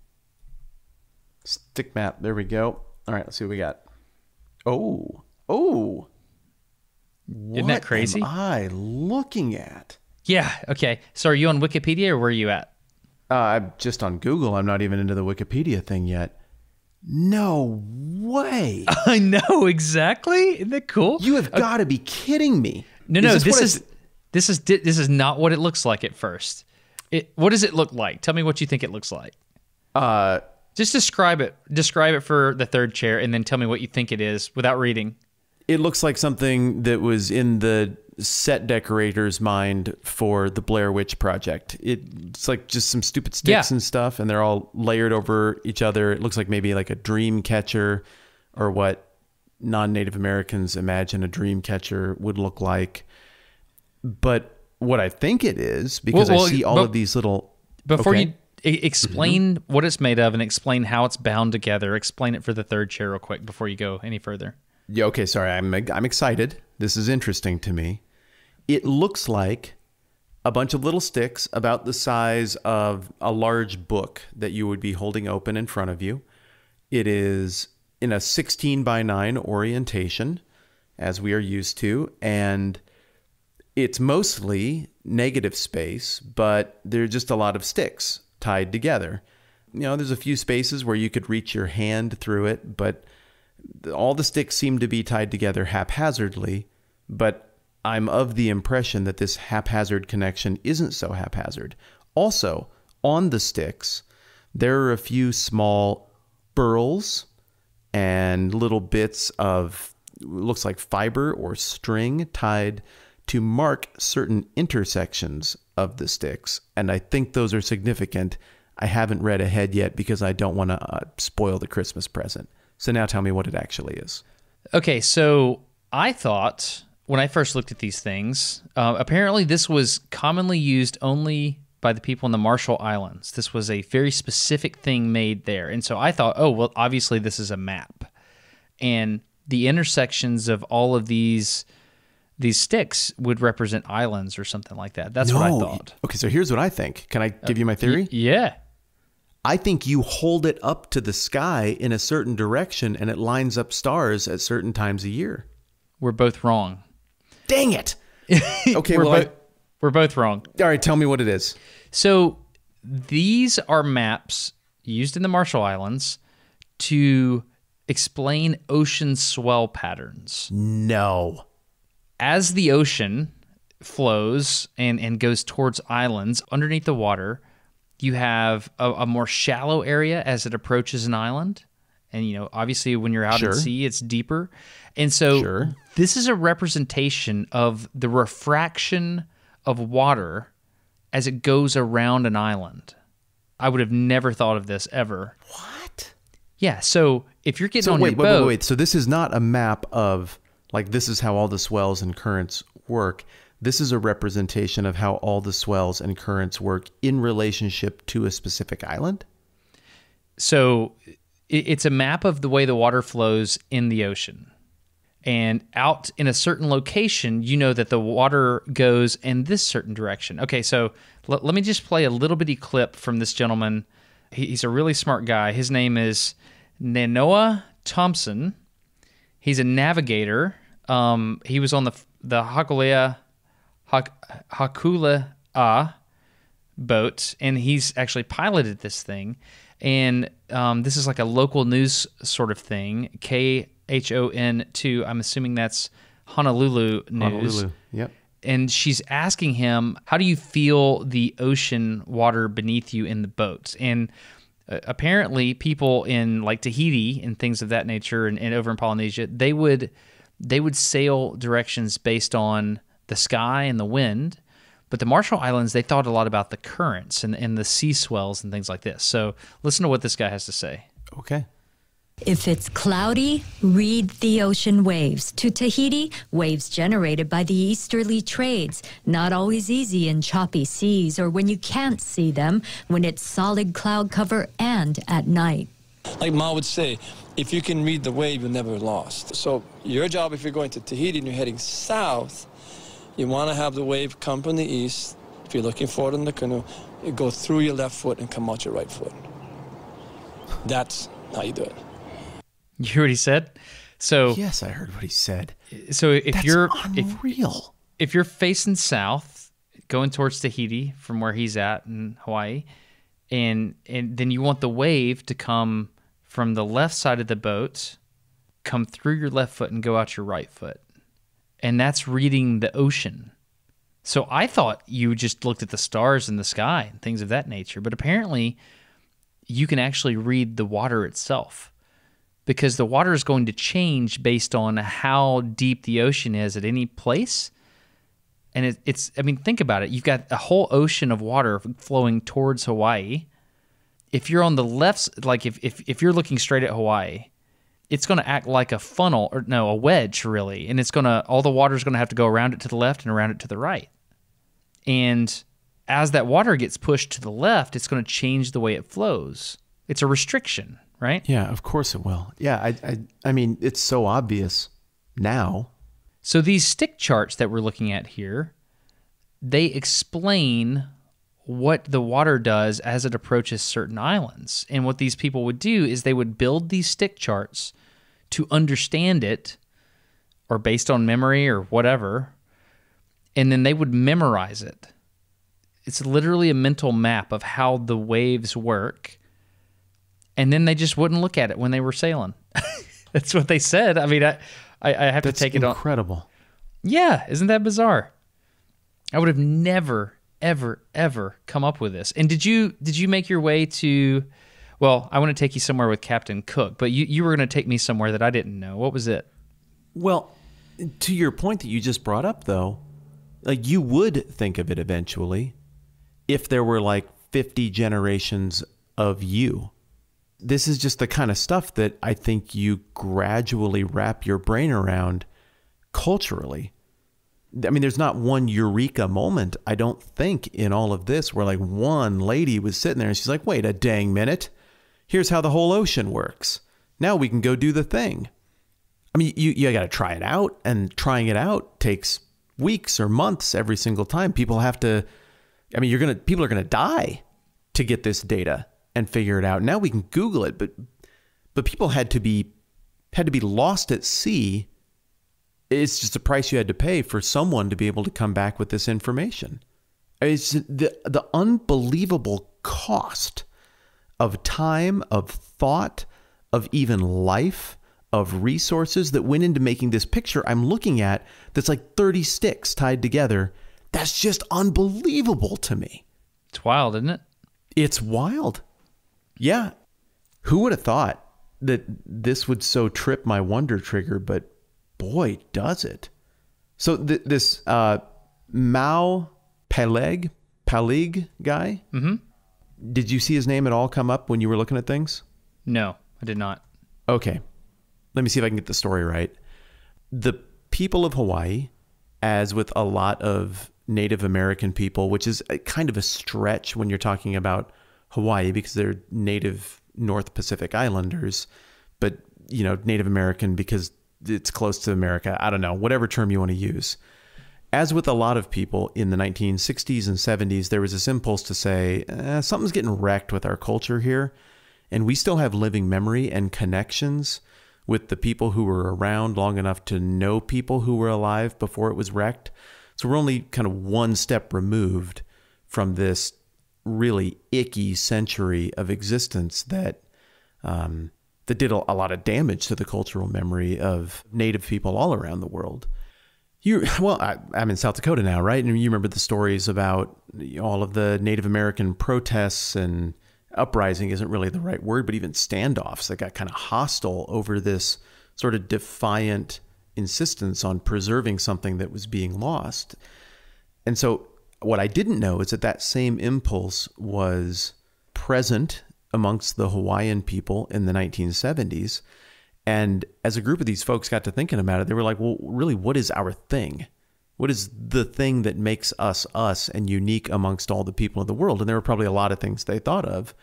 Stick map. There we go. All right, let's see what we got. Oh, oh. Isn't that crazy? What am I looking at? Yeah. Okay. So are you on Wikipedia or where are you at? Uh, I'm just on Google. I'm not even into the Wikipedia thing yet. No way. (laughs) I know exactly. Isn't that cool? You have got to be kidding me. no, no. this This, what is this is this is not what it looks like at first. It. What does it look like? Tell me what you think it looks like. uh, Just describe it. Describe it for the third chair, and then tell me what you think it is without reading. it looks like something that was in the set decorator's mind for the Blair Witch Project. It's like just some stupid sticks Yeah. and stuff, and they're all layered over each other. It looks like maybe like a dream catcher or what non Native Americans imagine a dream catcher would look like. But what I think it is, because Well, well, I see all of these little. Before Okay. you explain what it's made of and explain how it's bound together, explain it for the third chair real quick before you go any further. Yeah, okay, sorry. I'm I'm excited. This is interesting to me. It looks like a bunch of little sticks about the size of a large book that you would be holding open in front of you. It is in a 16 by 9 orientation, as we are used to, and it's mostly negative space, but there's just a lot of sticks tied together. You know, there's a few spaces where you could reach your hand through it, but all the sticks seem to be tied together haphazardly, but I'm of the impression that this haphazard connection isn't so haphazard. Also, on the sticks, there are a few small burls and little bits of looks like fiber or string tied to mark certain intersections of the sticks, and I think those are significant. I haven't read ahead yet because I don't want to uh, spoil the Christmas present. So now tell me what it actually is. Okay, so I thought when I first looked at these things, uh, apparently this was commonly used only by the people in the Marshall Islands. This was a very specific thing made there. And so I thought, oh, well, obviously this is a map. And the intersections of all of these these sticks would represent islands or something like that. That's what I thought. Okay, so here's what I think. Can I give you my theory? Yeah. I think you hold it up to the sky in a certain direction and it lines up stars at certain times a year. We're both wrong. Dang it. (laughs) Okay, We're, well, I- both, we're both wrong. all right, tell me what it is. So these are maps used in the Marshall Islands to explain ocean swell patterns. No. As the ocean flows and, and goes towards islands underneath the water, you have a, a more shallow area as it approaches an island. And, you know, obviously when you're out Sure. at sea, it's deeper. And so Sure. this is a representation of the refraction of water as it goes around an island. I would have never thought of this ever. What? Yeah. So if you're getting So on wait, your wait, boat, wait, wait. So this is not a map of like this is how all the swells and currents work. This is a representation of how all the swells and currents work in relationship to a specific island. so it's a map of the way the water flows in the ocean. And out in a certain location, you know that the water goes in this certain direction. Okay, so let me just play a little bitty clip from this gentleman. He's a really smart guy. His name is Nainoa Thompson. He's a navigator. Um, he was on the the Hakulea Hak, Hakula A boat, and he's actually piloted this thing. And um, this is like a local news sort of thing. K H O N two. I'm assuming that's Honolulu news. Honolulu. Yep. And she's asking him, "How do you feel the ocean water beneath you in the boat?" And uh, apparently, people in like Tahiti and things of that nature, and, and over in Polynesia, they would they would sail directions based on the sky and the wind. But the Marshall Islands, they thought a lot about the currents and, and the sea swells and things like this. So listen to what this guy has to say. Okay. If it's cloudy, read the ocean waves. To Tahiti, waves generated by the easterly trades. Not always easy in choppy seas or when you can't see them, when it's solid cloud cover and at night. Like Mau would say, if you can read the wave, you're never lost. So your job, if you're going to Tahiti and you're heading south, you want to have the wave come from the east. If you're looking forward in the canoe, you go through your left foot and come out your right foot. That's how you do it. You hear what he said? So, Yes, I heard what he said. so if That's you're if, unreal. if you're facing south, going towards Tahiti from where he's at in Hawaii, and and then you want the wave to come from the left side of the boat, come through your left foot and go out your right foot, and that's reading the ocean. So I thought you just looked at the stars in the sky and things of that nature, but apparently you can actually read the water itself because the water is going to change based on how deep the ocean is at any place. And it, it's i mean think about it. You've got a whole ocean of water flowing towards hawaii. If you're on the left like if, if, if you're looking straight at hawaii it's going to act like a funnel or no a wedge really and it's going to all the water is going to have to go around it to the left and around it to the right and as that water gets pushed to the left it's going to change the way it flows it's a restriction right Yeah, of course it will. Yeah, I, I, I mean, it's so obvious now. So these stick charts that we're looking at here, they explain what the water does as it approaches certain islands. And what these people would do is they would build these stick charts to understand it or based on memory or whatever, and then they would memorize it. It's literally a mental map of how the waves work. And then they just wouldn't look at it when they were sailing. (laughs) That's what they said. I mean, I, I, I have That's to take it on. incredible. Yeah, isn't that bizarre? I would have never, ever, ever come up with this. And did you did you make your way to? Well, I want to take you somewhere with Captain Cook, but you you were going to take me somewhere that I didn't know. What was it? Well, to your point that you just brought up, though, like you would think of it eventually if there were like 50 generations of you. This is just the kind of stuff that I think you gradually wrap your brain around culturally. I mean, there's not one eureka moment, I don't think, in all of this where like one lady was sitting there and she's like, wait a dang minute. Here's how the whole ocean works. Now we can go do the thing. I mean, you, you got to try it out, and trying it out takes weeks or months every single time. People have to, I mean, you're going to, people are going to die to get this data and figure it out. Now we can Google it, but, but people had to be, had to be lost at sea. It's just a price you had to pay for someone to be able to come back with this information. It's the, the unbelievable cost of time, of thought, of even life, of resources that went into making this picture I'm looking at that's like 30 sticks tied together. That's just unbelievable to me. It's wild, isn't it? It's wild. Yeah. Who would have thought that this would so trip my wonder trigger, but boy, does it. So th- this uh, Mau Peleg, Peleg guy, Mhm. did you see his name at all come up when you were looking at things? No, I did not. Okay. Let me see if I can get the story right. The people of Hawaii, as with a lot of Native American people, which is a kind of a stretch when you're talking about Hawaii because they're native North Pacific Islanders, but you know, Native American because it's close to America. I don't know, whatever term you want to use. As with a lot of people in the 1960s and 70s, there was this impulse to say, eh, something's getting wrecked with our culture here. And we still have living memory and connections with the people who were around long enough to know people who were alive before it was wrecked. So we're only kind of one step removed from this really icky century of existence that um, that did a, lot of damage to the cultural memory of Native people all around the world. You (laughs) well, I, I'm in South Dakota now, right? And you remember the stories about all of the Native American protests and uprising isn't really the right word, but even standoffs that got kind of hostile over this sort of defiant insistence on preserving something that was being lost. And so, what I didn't know is that that same impulse was present amongst the Hawaiian people in the 1970s. And as a group of these folks got to thinking about it, they were like, well, really, what is our thing? What is the thing that makes us us and unique amongst all the people of the world? And there were probably a lot of things they thought of,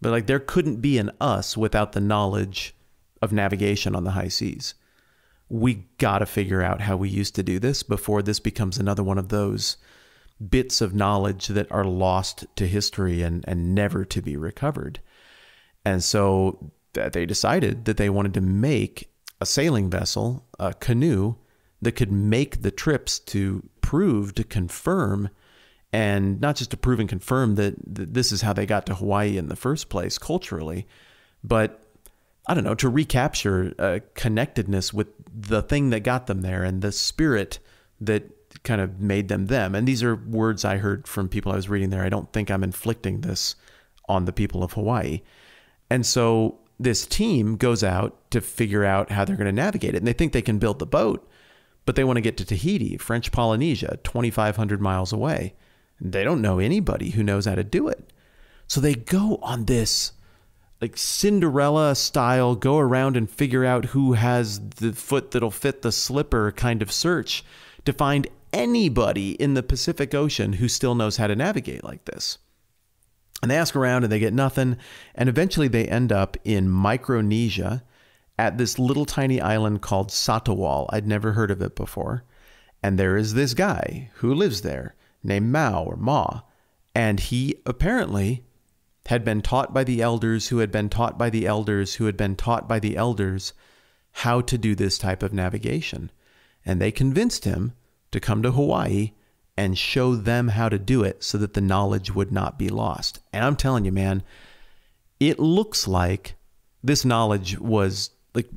but like there couldn't be an us without the knowledge of navigation on the high seas. We got to figure out how we used to do this before this becomes another one of those bits of knowledge that are lost to history and, and never to be recovered. And so they decided that they wanted to make a sailing vessel, a canoe, that could make the trips to prove, to confirm, and not just to prove and confirm that, this is how they got to Hawaii in the first place culturally, but I don't know, to recapture a connectedness with the thing that got them there and the spirit that kind of made them them. And these are words I heard from people I was reading there. I don't think I'm inflicting this on the people of Hawaii. And so this team goes out to figure out how they're going to navigate it. And they think they can build the boat, but they want to get to Tahiti, French Polynesia, 2,500 miles away. They don't know anybody who knows how to do it. So they go on this like Cinderella style, go around and figure out who has the foot that'll fit the slipper kind of search to find anybody in the Pacific Ocean who still knows how to navigate like this. And they ask around and they get nothing. And eventually they end up in Micronesia at this little tiny island called Satawal. I'd never heard of it before. And there is this guy who lives there named Mau or Ma. And he apparently had been taught by the elders who had been taught by the elders who had been taught by the elders how to do this type of navigation. And they convinced him to come to Hawaii and show them how to do it so that the knowledge would not be lost. And I'm telling you, man, it looks like this knowledge was like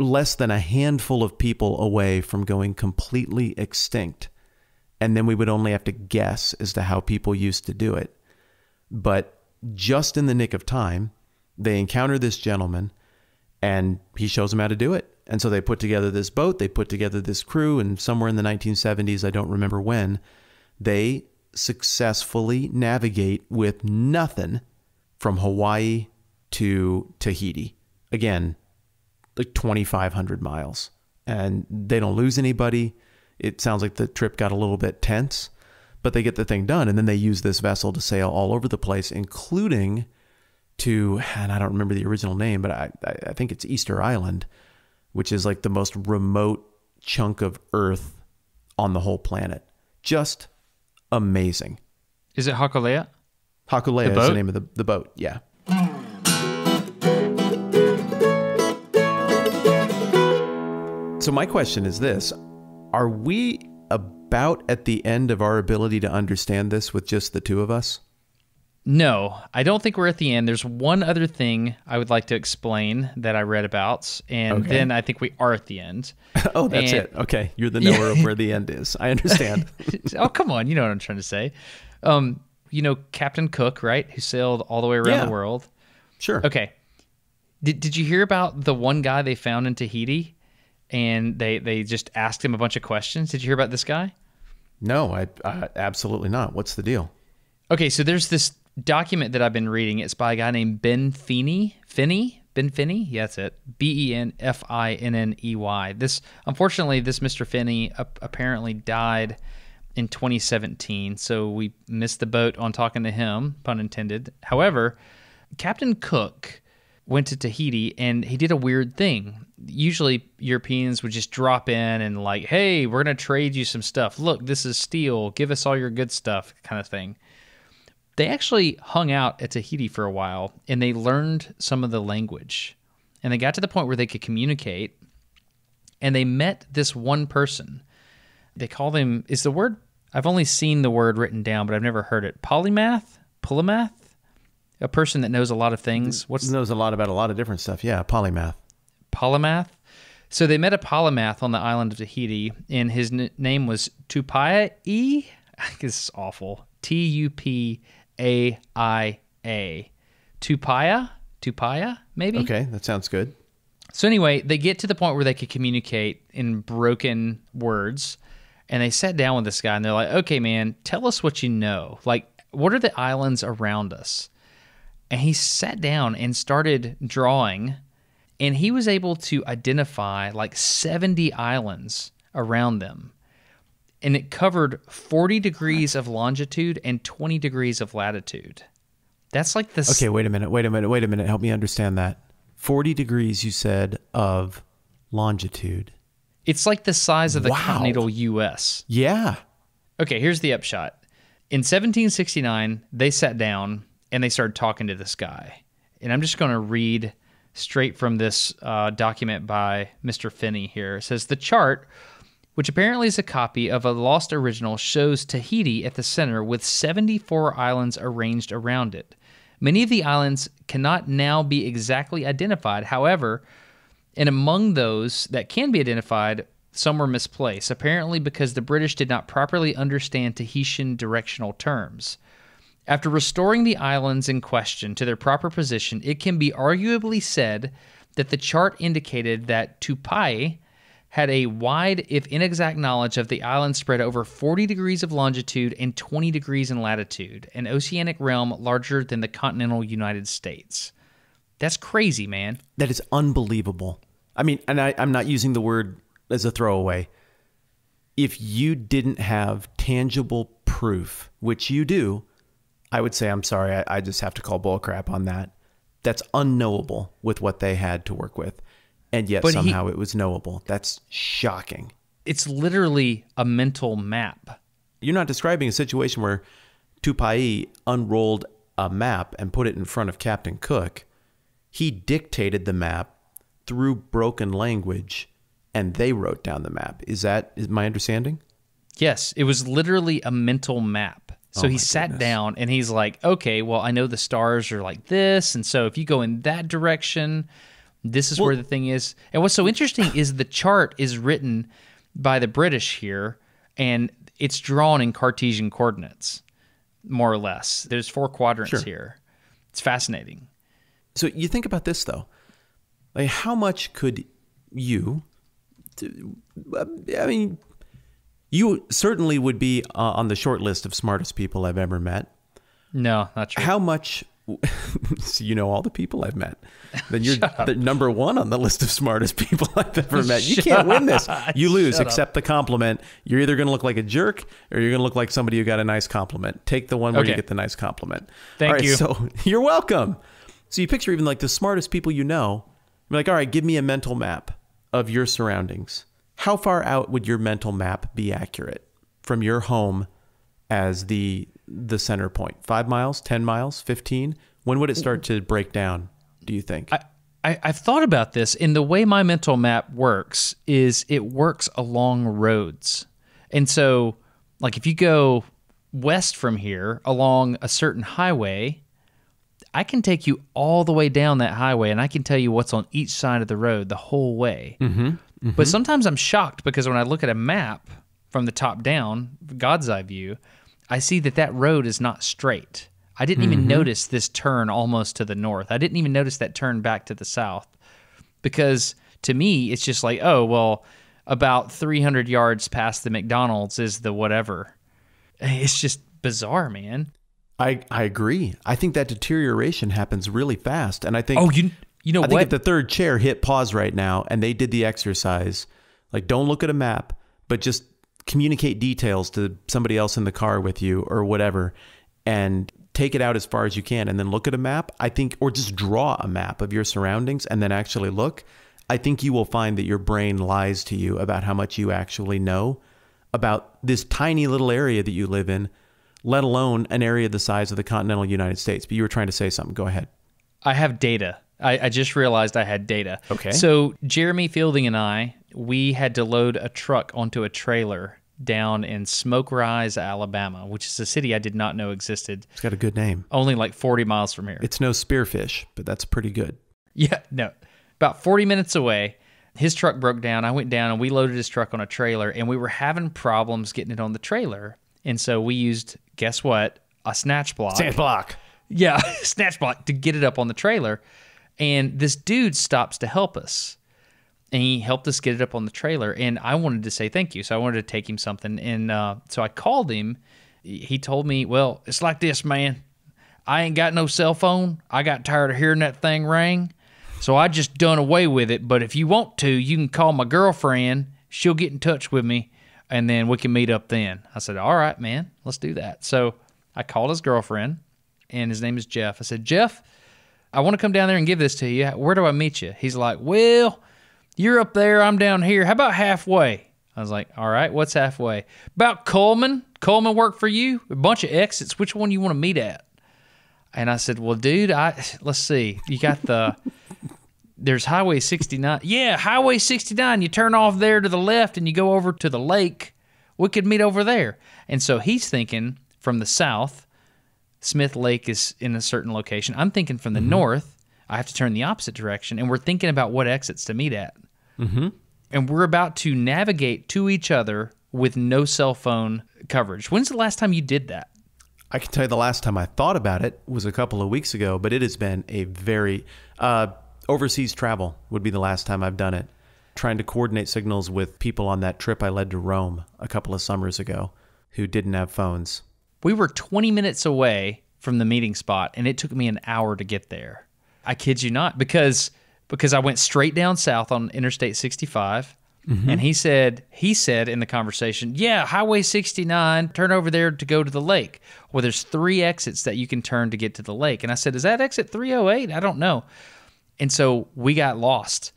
less than a handful of people away from going completely extinct. And then we would only have to guess as to how people used to do it. But just in the nick of time, they encounter this gentleman and he shows them how to do it. And so they put together this boat, they put together this crew, and somewhere in the 1970s, I don't remember when, they successfully navigate with nothing from Hawaii to Tahiti. Again, like 2,500 miles. And they don't lose anybody. It sounds like the trip got a little bit tense, but they get the thing done. And then they use this vessel to sail all over the place, including to, and I don't remember the original name, but I, I think it's Easter Island, which is like the most remote chunk of Earth on the whole planet. Just amazing. Is it Hakalea? Hakulea The is the name of the, the boat. Yeah. So, my question is this Are we about at the end of our ability to understand this with just the two of us? No, I don't think we're at the end. There's one other thing I would like to explain that I read about, and Okay. then I think we are at the end. (laughs) Oh, that's And- it. Okay, you're the knower of where the end is. I understand. (laughs) oh, come on, you know what I'm trying to say. Um, you know Captain Cook, right? Who sailed all the way around Yeah. the world. Sure. Okay. Did Did you hear about the one guy they found in Tahiti, and they they just asked him a bunch of questions? Did you hear about this guy? No, I, I absolutely not. What's the deal? Okay, so there's this document that I've been reading. It's by a guy named Ben Finney. Finney? Ben Finney? Yeah, that's it. B E N F I N N E Y. This, unfortunately, this Mr. Finney ap- apparently died in 2017, so we missed the boat on talking to him, pun intended. However, Captain Cook went to Tahiti and he did a weird thing. Usually Europeans would just drop in and like, "Hey, we're going to trade you some stuff. Look, this is steel. Give us all your good stuff," kind of thing. They actually hung out at Tahiti for a while and they learned some of the language. And they got to the point where they could communicate and they met this one person. They call him is the word I've only seen the word written down, but I've never heard it. Polymath? Polymath? A person that knows a lot of things. What's Knows a lot about a lot of different stuff. Yeah, polymath. polymath. So they met a polymath on the island of Tahiti, and his n- name was Tupai. (laughs) This is awful. T U P A I A. Tupaya? Tupaya, maybe? Okay, that sounds good. So anyway, they get to the point where they could communicate in broken words, and they sat down with this guy, and they're like, "Okay, man, tell us what you know. Like, what are the islands around us?" And he sat down and started drawing, and he was able to identify like seventy islands around them, and it covered forty degrees of longitude and twenty degrees of latitude. That's like the Okay, wait a minute. Wait a minute. Wait a minute. Help me understand that. 40 degrees, you said, of longitude. It's like the size of the Wow. continental U.S. Yeah. Okay, here's the upshot. In 1769, they sat down and they started talking to this guy. And I'm just going to read straight from this uh, document by Mr. Finney here. It says The chart, which apparently is a copy of a lost original, shows Tahiti at the center with 74 islands arranged around it. Many of the islands cannot now be exactly identified. However, and among those that can be identified, some were misplaced, apparently because the British did not properly understand Tahitian directional terms. After restoring the islands in question to their proper position, it can be arguably said that the chart indicated that Tupaia had a wide, if inexact, knowledge of the island spread over 40 degrees of longitude and 20 degrees in latitude, an oceanic realm larger than the continental United States. That's crazy, man. That is unbelievable. I mean, and I, I'm not using the word as a throwaway. If you didn't have tangible proof, which you do, I would say, I'm sorry, I, I just have to call bullcrap on that. That's unknowable with what they had to work with. And yet But he- somehow it was knowable. That's shocking. It's literally a mental map. You're not describing a situation where Tupaia unrolled a map and put it in front of Captain Cook. He dictated the map through broken language and they wrote down the map. Is that is my understanding? Yes, it was literally a mental map. So Oh he sat goodness. down and he's like, okay, well, I know the stars are like this. And so if you go in that direction, this is where the thing is. And what's so interesting is the chart is written by the British here and it's drawn in Cartesian coordinates, more or less. There's four quadrants Sure. here. It's fascinating. So you think about this though. Like how much could you I mean you certainly would be uh, on the short list of smartest people I've ever met. No, not true. How much? (laughs) so you know all the people I've met. Then you're the number one on the list of smartest (laughs) people I've ever met. You can't win this. (laughs) You lose. Accept the compliment. You're either going to look like a jerk or you're going to look like somebody who got a nice compliment. Take the one where you get the nice compliment. Thank All right, you. So you're welcome. So you picture even like the smartest people you know. You're like, all right, give me a mental map of your surroundings. How far out would your mental map be accurate from your home as the the center point? Five miles, ten miles, fifteen? When would it start to break down? Do you think? I, I, I've thought about this, and the way my mental map works is it works along roads. And so, like, if you go west from here along a certain highway, I can take you all the way down that highway and I can tell you what's on each side of the road the whole way. Mm-hmm. But sometimes I'm shocked because when I look at a map from the top down, God's eye view, I see that that road is not straight. I didn't even mm-hmm. notice this turn almost to the north. I didn't even notice that turn back to the south because to me, it's just like, oh, well, about 300 yards past the McDonald's is the whatever. Eh, it's just bizarre, man. I, I agree. I think that deterioration happens really fast. And I think Oh, you you know I think if the third chair hit pause right now and they did the exercise, like don't look at a map, but just communicate details to somebody else in the car with you or whatever and take it out as far as you can and then look at a map, I think or just draw a map of your surroundings and then actually look, I think you will find that your brain lies to you about how much you actually know about this tiny little area that you live in, let alone an area the size of the continental United States. But you were trying to say something. Go ahead. I have data. I, I just realized I had data. Okay. So Jeremy Fielding and I, we had to load a truck onto a trailer down in Smoke Rise, Alabama, which is a city I did not know existed. It's got a good name. Only like 40 miles from here. It's no spearfish, but that's pretty good. Yeah, no. About 40 minutes away, his truck broke down. I went down and we loaded his truck on a trailer and we were having problems getting it on the trailer. And so we used, guess what? A snatch block. Snatch block. Yeah, (laughs) snatch block to get it up on the trailer. And this dude stops to help us. And he helped us get it up on the trailer. And I wanted to say thank you. So I wanted to take him something. And uh, so I called him. He told me, Well, it's like this, man. I ain't got no cell phone. I got tired of hearing that thing ring. So I just done away with it. But if you want to, you can call my girlfriend. She'll get in touch with me. And then we can meet up then. I said, All right, man, let's do that. So I called his girlfriend and his name is Jeff. I said, Jeff, I want to come down there and give this to you. Where do I meet you? He's like, Well, you're up there. I'm down here. How about halfway? I was like, All right, what's halfway? About Cullman. Cullman work for you? A bunch of exits. Which one you want to meet at? And I said, Well, dude, I let's see. You got the there's Highway 69. Yeah, Highway 69. You turn off there to the left and you go over to the lake. We could meet over there. And so he's thinking from the south, Smith Lake is in a certain location. I'm thinking from the mm-hmm. north, I have to turn the opposite direction. And we're thinking about what exits to meet at. Mm-hmm. And we're about to navigate to each other with no cell phone coverage. When's the last time you did that? I can tell you the last time I thought about it was a couple of weeks ago, but it has been a very uh, overseas travel would be the last time I've done it. Trying to coordinate signals with people on that trip I led to Rome a couple of summers ago who didn't have phones. We were 20 minutes away from the meeting spot and it took me an hour to get there. I kid you not because because I went straight down south on Interstate 65 mm-hmm. and he said he said in the conversation, "Yeah, Highway 69, turn over there to go to the lake." Well, there's three exits that you can turn to get to the lake. And I said, "Is that exit 308?" I don't know. And so we got lost.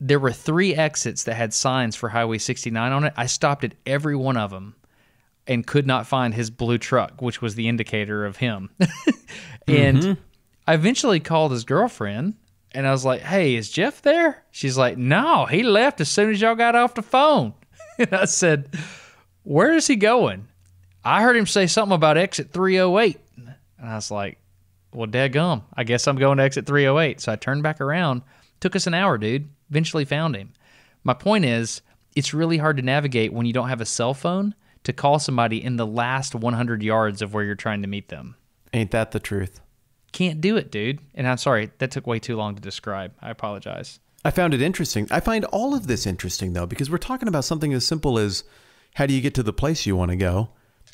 There were three exits that had signs for Highway 69 on it. I stopped at every one of them and could not find his blue truck, which was the indicator of him. (laughs) and mm-hmm. I eventually called his girlfriend and I was like, Hey, is Jeff there? She's like, No, he left as soon as y'all got off the phone. (laughs) and I said, Where is he going? I heard him say something about exit 308. And I was like, Well, gum. I guess I'm going to exit 308. So I turned back around. Took us an hour, dude. Eventually found him. My point is, it's really hard to navigate when you don't have a cell phone to call somebody in the last 100 yards of where you're trying to meet them. Ain't that the truth? Can't do it, dude. And I'm sorry, that took way too long to describe. I apologize. I found it interesting. I find all of this interesting though, because we're talking about something as simple as how do you get to the place you want to go?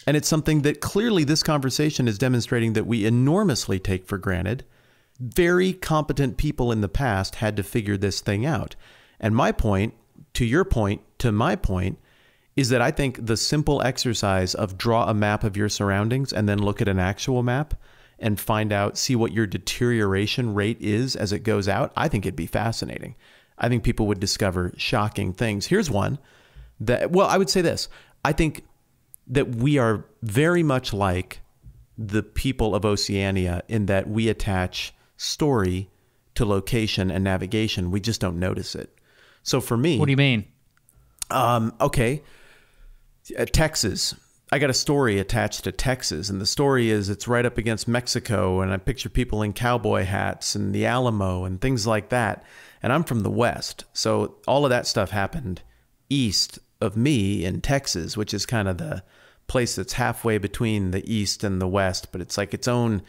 And it's something that clearly this conversation is demonstrating that we enormously take for granted. Very competent people in the past had to figure this thing out. And my point, to your point, to my point, is that I think the simple exercise of draw a map of your surroundings and then look at an actual map and find out, see what your deterioration rate is as it goes out, I think it'd be fascinating. I think people would discover shocking things. Here's one that, well, I would say this I think that we are very much like the people of Oceania in that we attach story to location and navigation. We just don't notice it. So for me, What do you mean? um, okay, Texas. I got a story attached to Texas, and the story is it's right up against Mexico, and I picture people in cowboy hats and the Alamo and things like that. And I'm from the West, so all of that stuff happened east of me in Texas, which is kind of the place that's halfway between the East and the West, but it's like its own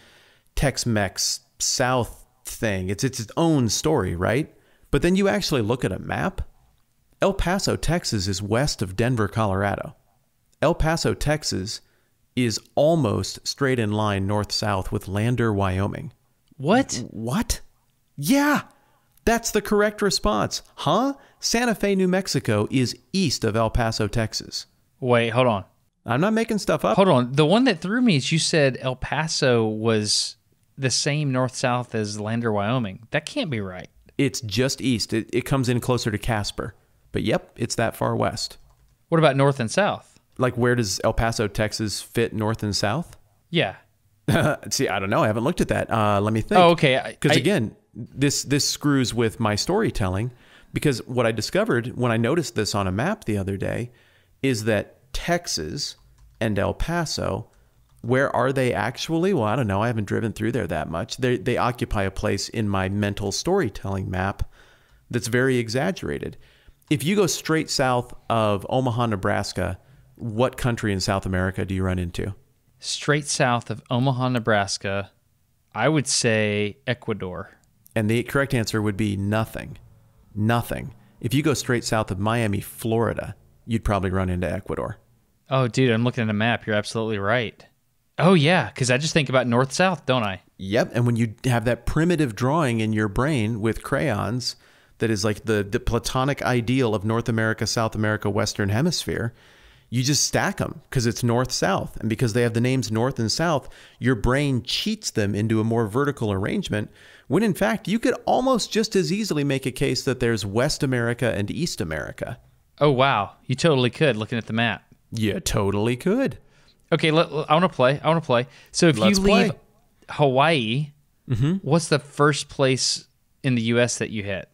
Tex Mex South thing. It's, it's its own story, right? But then you actually look at a map. El Paso, Texas is west of Denver, Colorado. El Paso, Texas is almost straight in line north south with Lander, Wyoming. What? What? Yeah, that's the correct response. Huh? Santa Fe, New Mexico is east of El Paso, Texas. Wait, hold on. I'm not making stuff up. Hold on. The one that threw me is you said El Paso was the same north south as Lander, Wyoming. That can't be right. It's just east. It, it comes in closer to Casper. But yep, it's that far west. What about north and south? Like, where does El Paso, Texas fit north and south? Yeah. (laughs) See, I don't know. I haven't looked at that. Uh, let me think. Oh, okay. Because again, this this screws with my storytelling. Because what I discovered when I noticed this on a map the other day is that Texas and El Paso, where are they actually? Well, I don't know. I haven't driven through there that much. They they occupy a place in my mental storytelling map that's very exaggerated. If you go straight south of Omaha, Nebraska, what country in South America do you run into? Straight south of Omaha, Nebraska, I would say Ecuador. And the correct answer would be nothing. Nothing. If you go straight south of Miami, Florida, you'd probably run into Ecuador. Oh, dude, I'm looking at a map. You're absolutely right. Oh, yeah, because I just think about north south, don't I? Yep. And when you have that primitive drawing in your brain with crayons that is like the, the platonic ideal of North America, South America, Western Hemisphere, you just stack them because it's north south. And because they have the names north and south, your brain cheats them into a more vertical arrangement. When in fact, you could almost just as easily make a case that there's West America and East America. Oh, wow. You totally could looking at the map. You totally could. Okay, let, I want to play. I want to play. So if Let's you leave play. Hawaii, mm-hmm. what's the first place in the U.S. that you hit?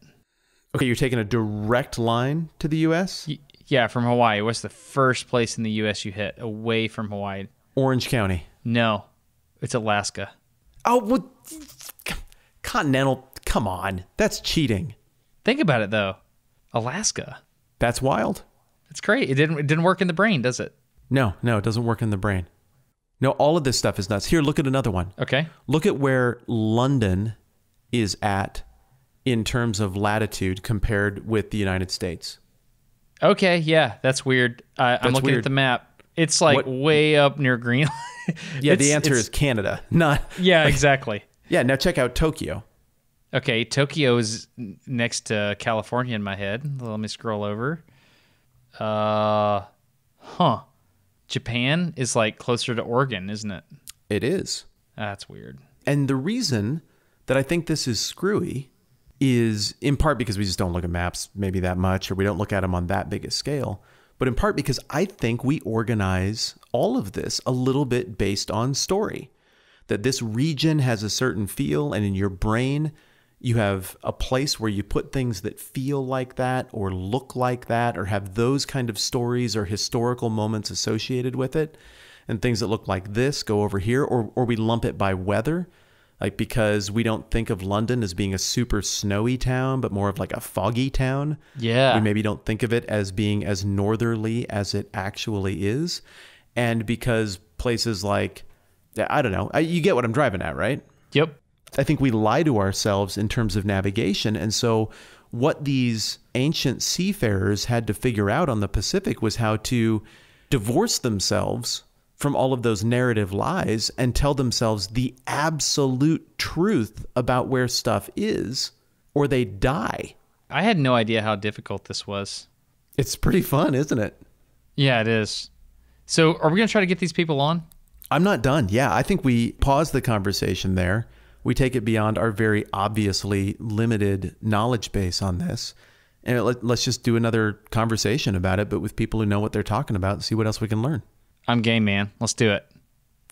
Okay, you're taking a direct line to the US? Y- yeah, from Hawaii. What's the first place in the U.S. you hit away from Hawaii? Orange County. No, it's Alaska. Oh, what? Continental. Come on. That's cheating. Think about it though. Alaska. That's wild. That's great. It didn't. It didn't work in the brain, does it? No, no, it doesn't work in the brain. No, all of this stuff is nuts. Here, look at another one. Okay. Look at where London is at in terms of latitude compared with the United States. Okay. Yeah, that's weird. Uh, I'm That's looking at the map. It's like What- way up near Greenland. (laughs) Yeah, It's- the answer is Canada. (laughs) Not. Yeah, exactly. (laughs) Yeah, now check out Tokyo. Okay, Tokyo is next to California in my head. Let me scroll over. Uh, huh. Japan is like closer to Oregon, isn't it? It is. That's weird. And the reason that I think this is screwy is in part because we just don't look at maps maybe that much or we don't look at them on that big a scale, but in part because I think we organize all of this a little bit based on story. That this region has a certain feel, and in your brain, you have a place where you put things that feel like that or look like that or have those kind of stories or historical moments associated with it. And things that look like this go over here, or, or we lump it by weather like because we don't think of London as being a super snowy town, but more of like a foggy town. Yeah. We maybe don't think of it as being as northerly as it actually is. And because places like, I don't know, you get what I'm driving at, right? Yep. I think we lie to ourselves in terms of navigation. And so, what these ancient seafarers had to figure out on the Pacific was how to divorce themselves from all of those narrative lies and tell themselves the absolute truth about where stuff is, or they die. I had no idea how difficult this was. It's pretty fun, isn't it? Yeah, it is. So, are we going to try to get these people on? I'm not done. Yeah, I think we pause the conversation there. We take it beyond our very obviously limited knowledge base on this. And let, let's just do another conversation about it, but with people who know what they're talking about and see what else we can learn. I'm game, man. Let's do it.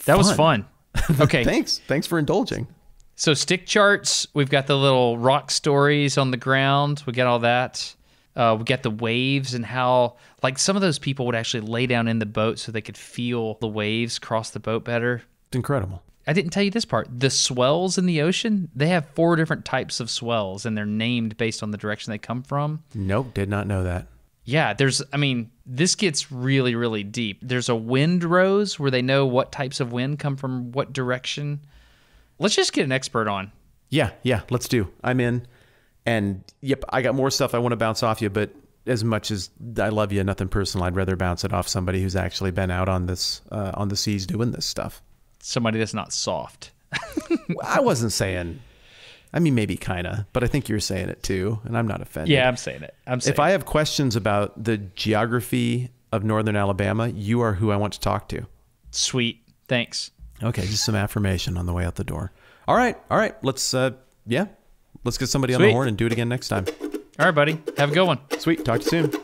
That was Fun. fun. Okay. (laughs) Thanks. Thanks for indulging. So stick charts, we've got the little rock stories on the ground. We got all that. Uh, we got the waves and how, like, some of those people would actually lay down in the boat so they could feel the waves cross the boat better. It's incredible. I didn't tell you this part. The swells in the ocean, they have four different types of swells, and they're named based on the direction they come from. Nope, did not know that. Yeah, there's, I mean, this gets really, really deep. There's a wind rose where they know what types of wind come from what direction. Let's just get an expert on. Yeah, yeah, let's do. I'm in. And yep, I got more stuff I want to bounce off you, but as much as I love you, nothing personal, I'd rather bounce it off somebody who's actually been out on this uh, on the seas doing this stuff. Somebody that's not soft. (laughs) I wasn't saying. I mean, maybe kind of, but I think you're saying it too, and I'm not offended. Yeah, I'm saying it. I'm saying If I have questions about the geography of northern Alabama, you are who I want to talk to. Sweet. Thanks. Okay, just some affirmation on the way out the door. All right, all right. Let's uh yeah. Let's get somebody on the horn and do it again next time. All right, buddy. Have a good one. Sweet. Talk to you soon.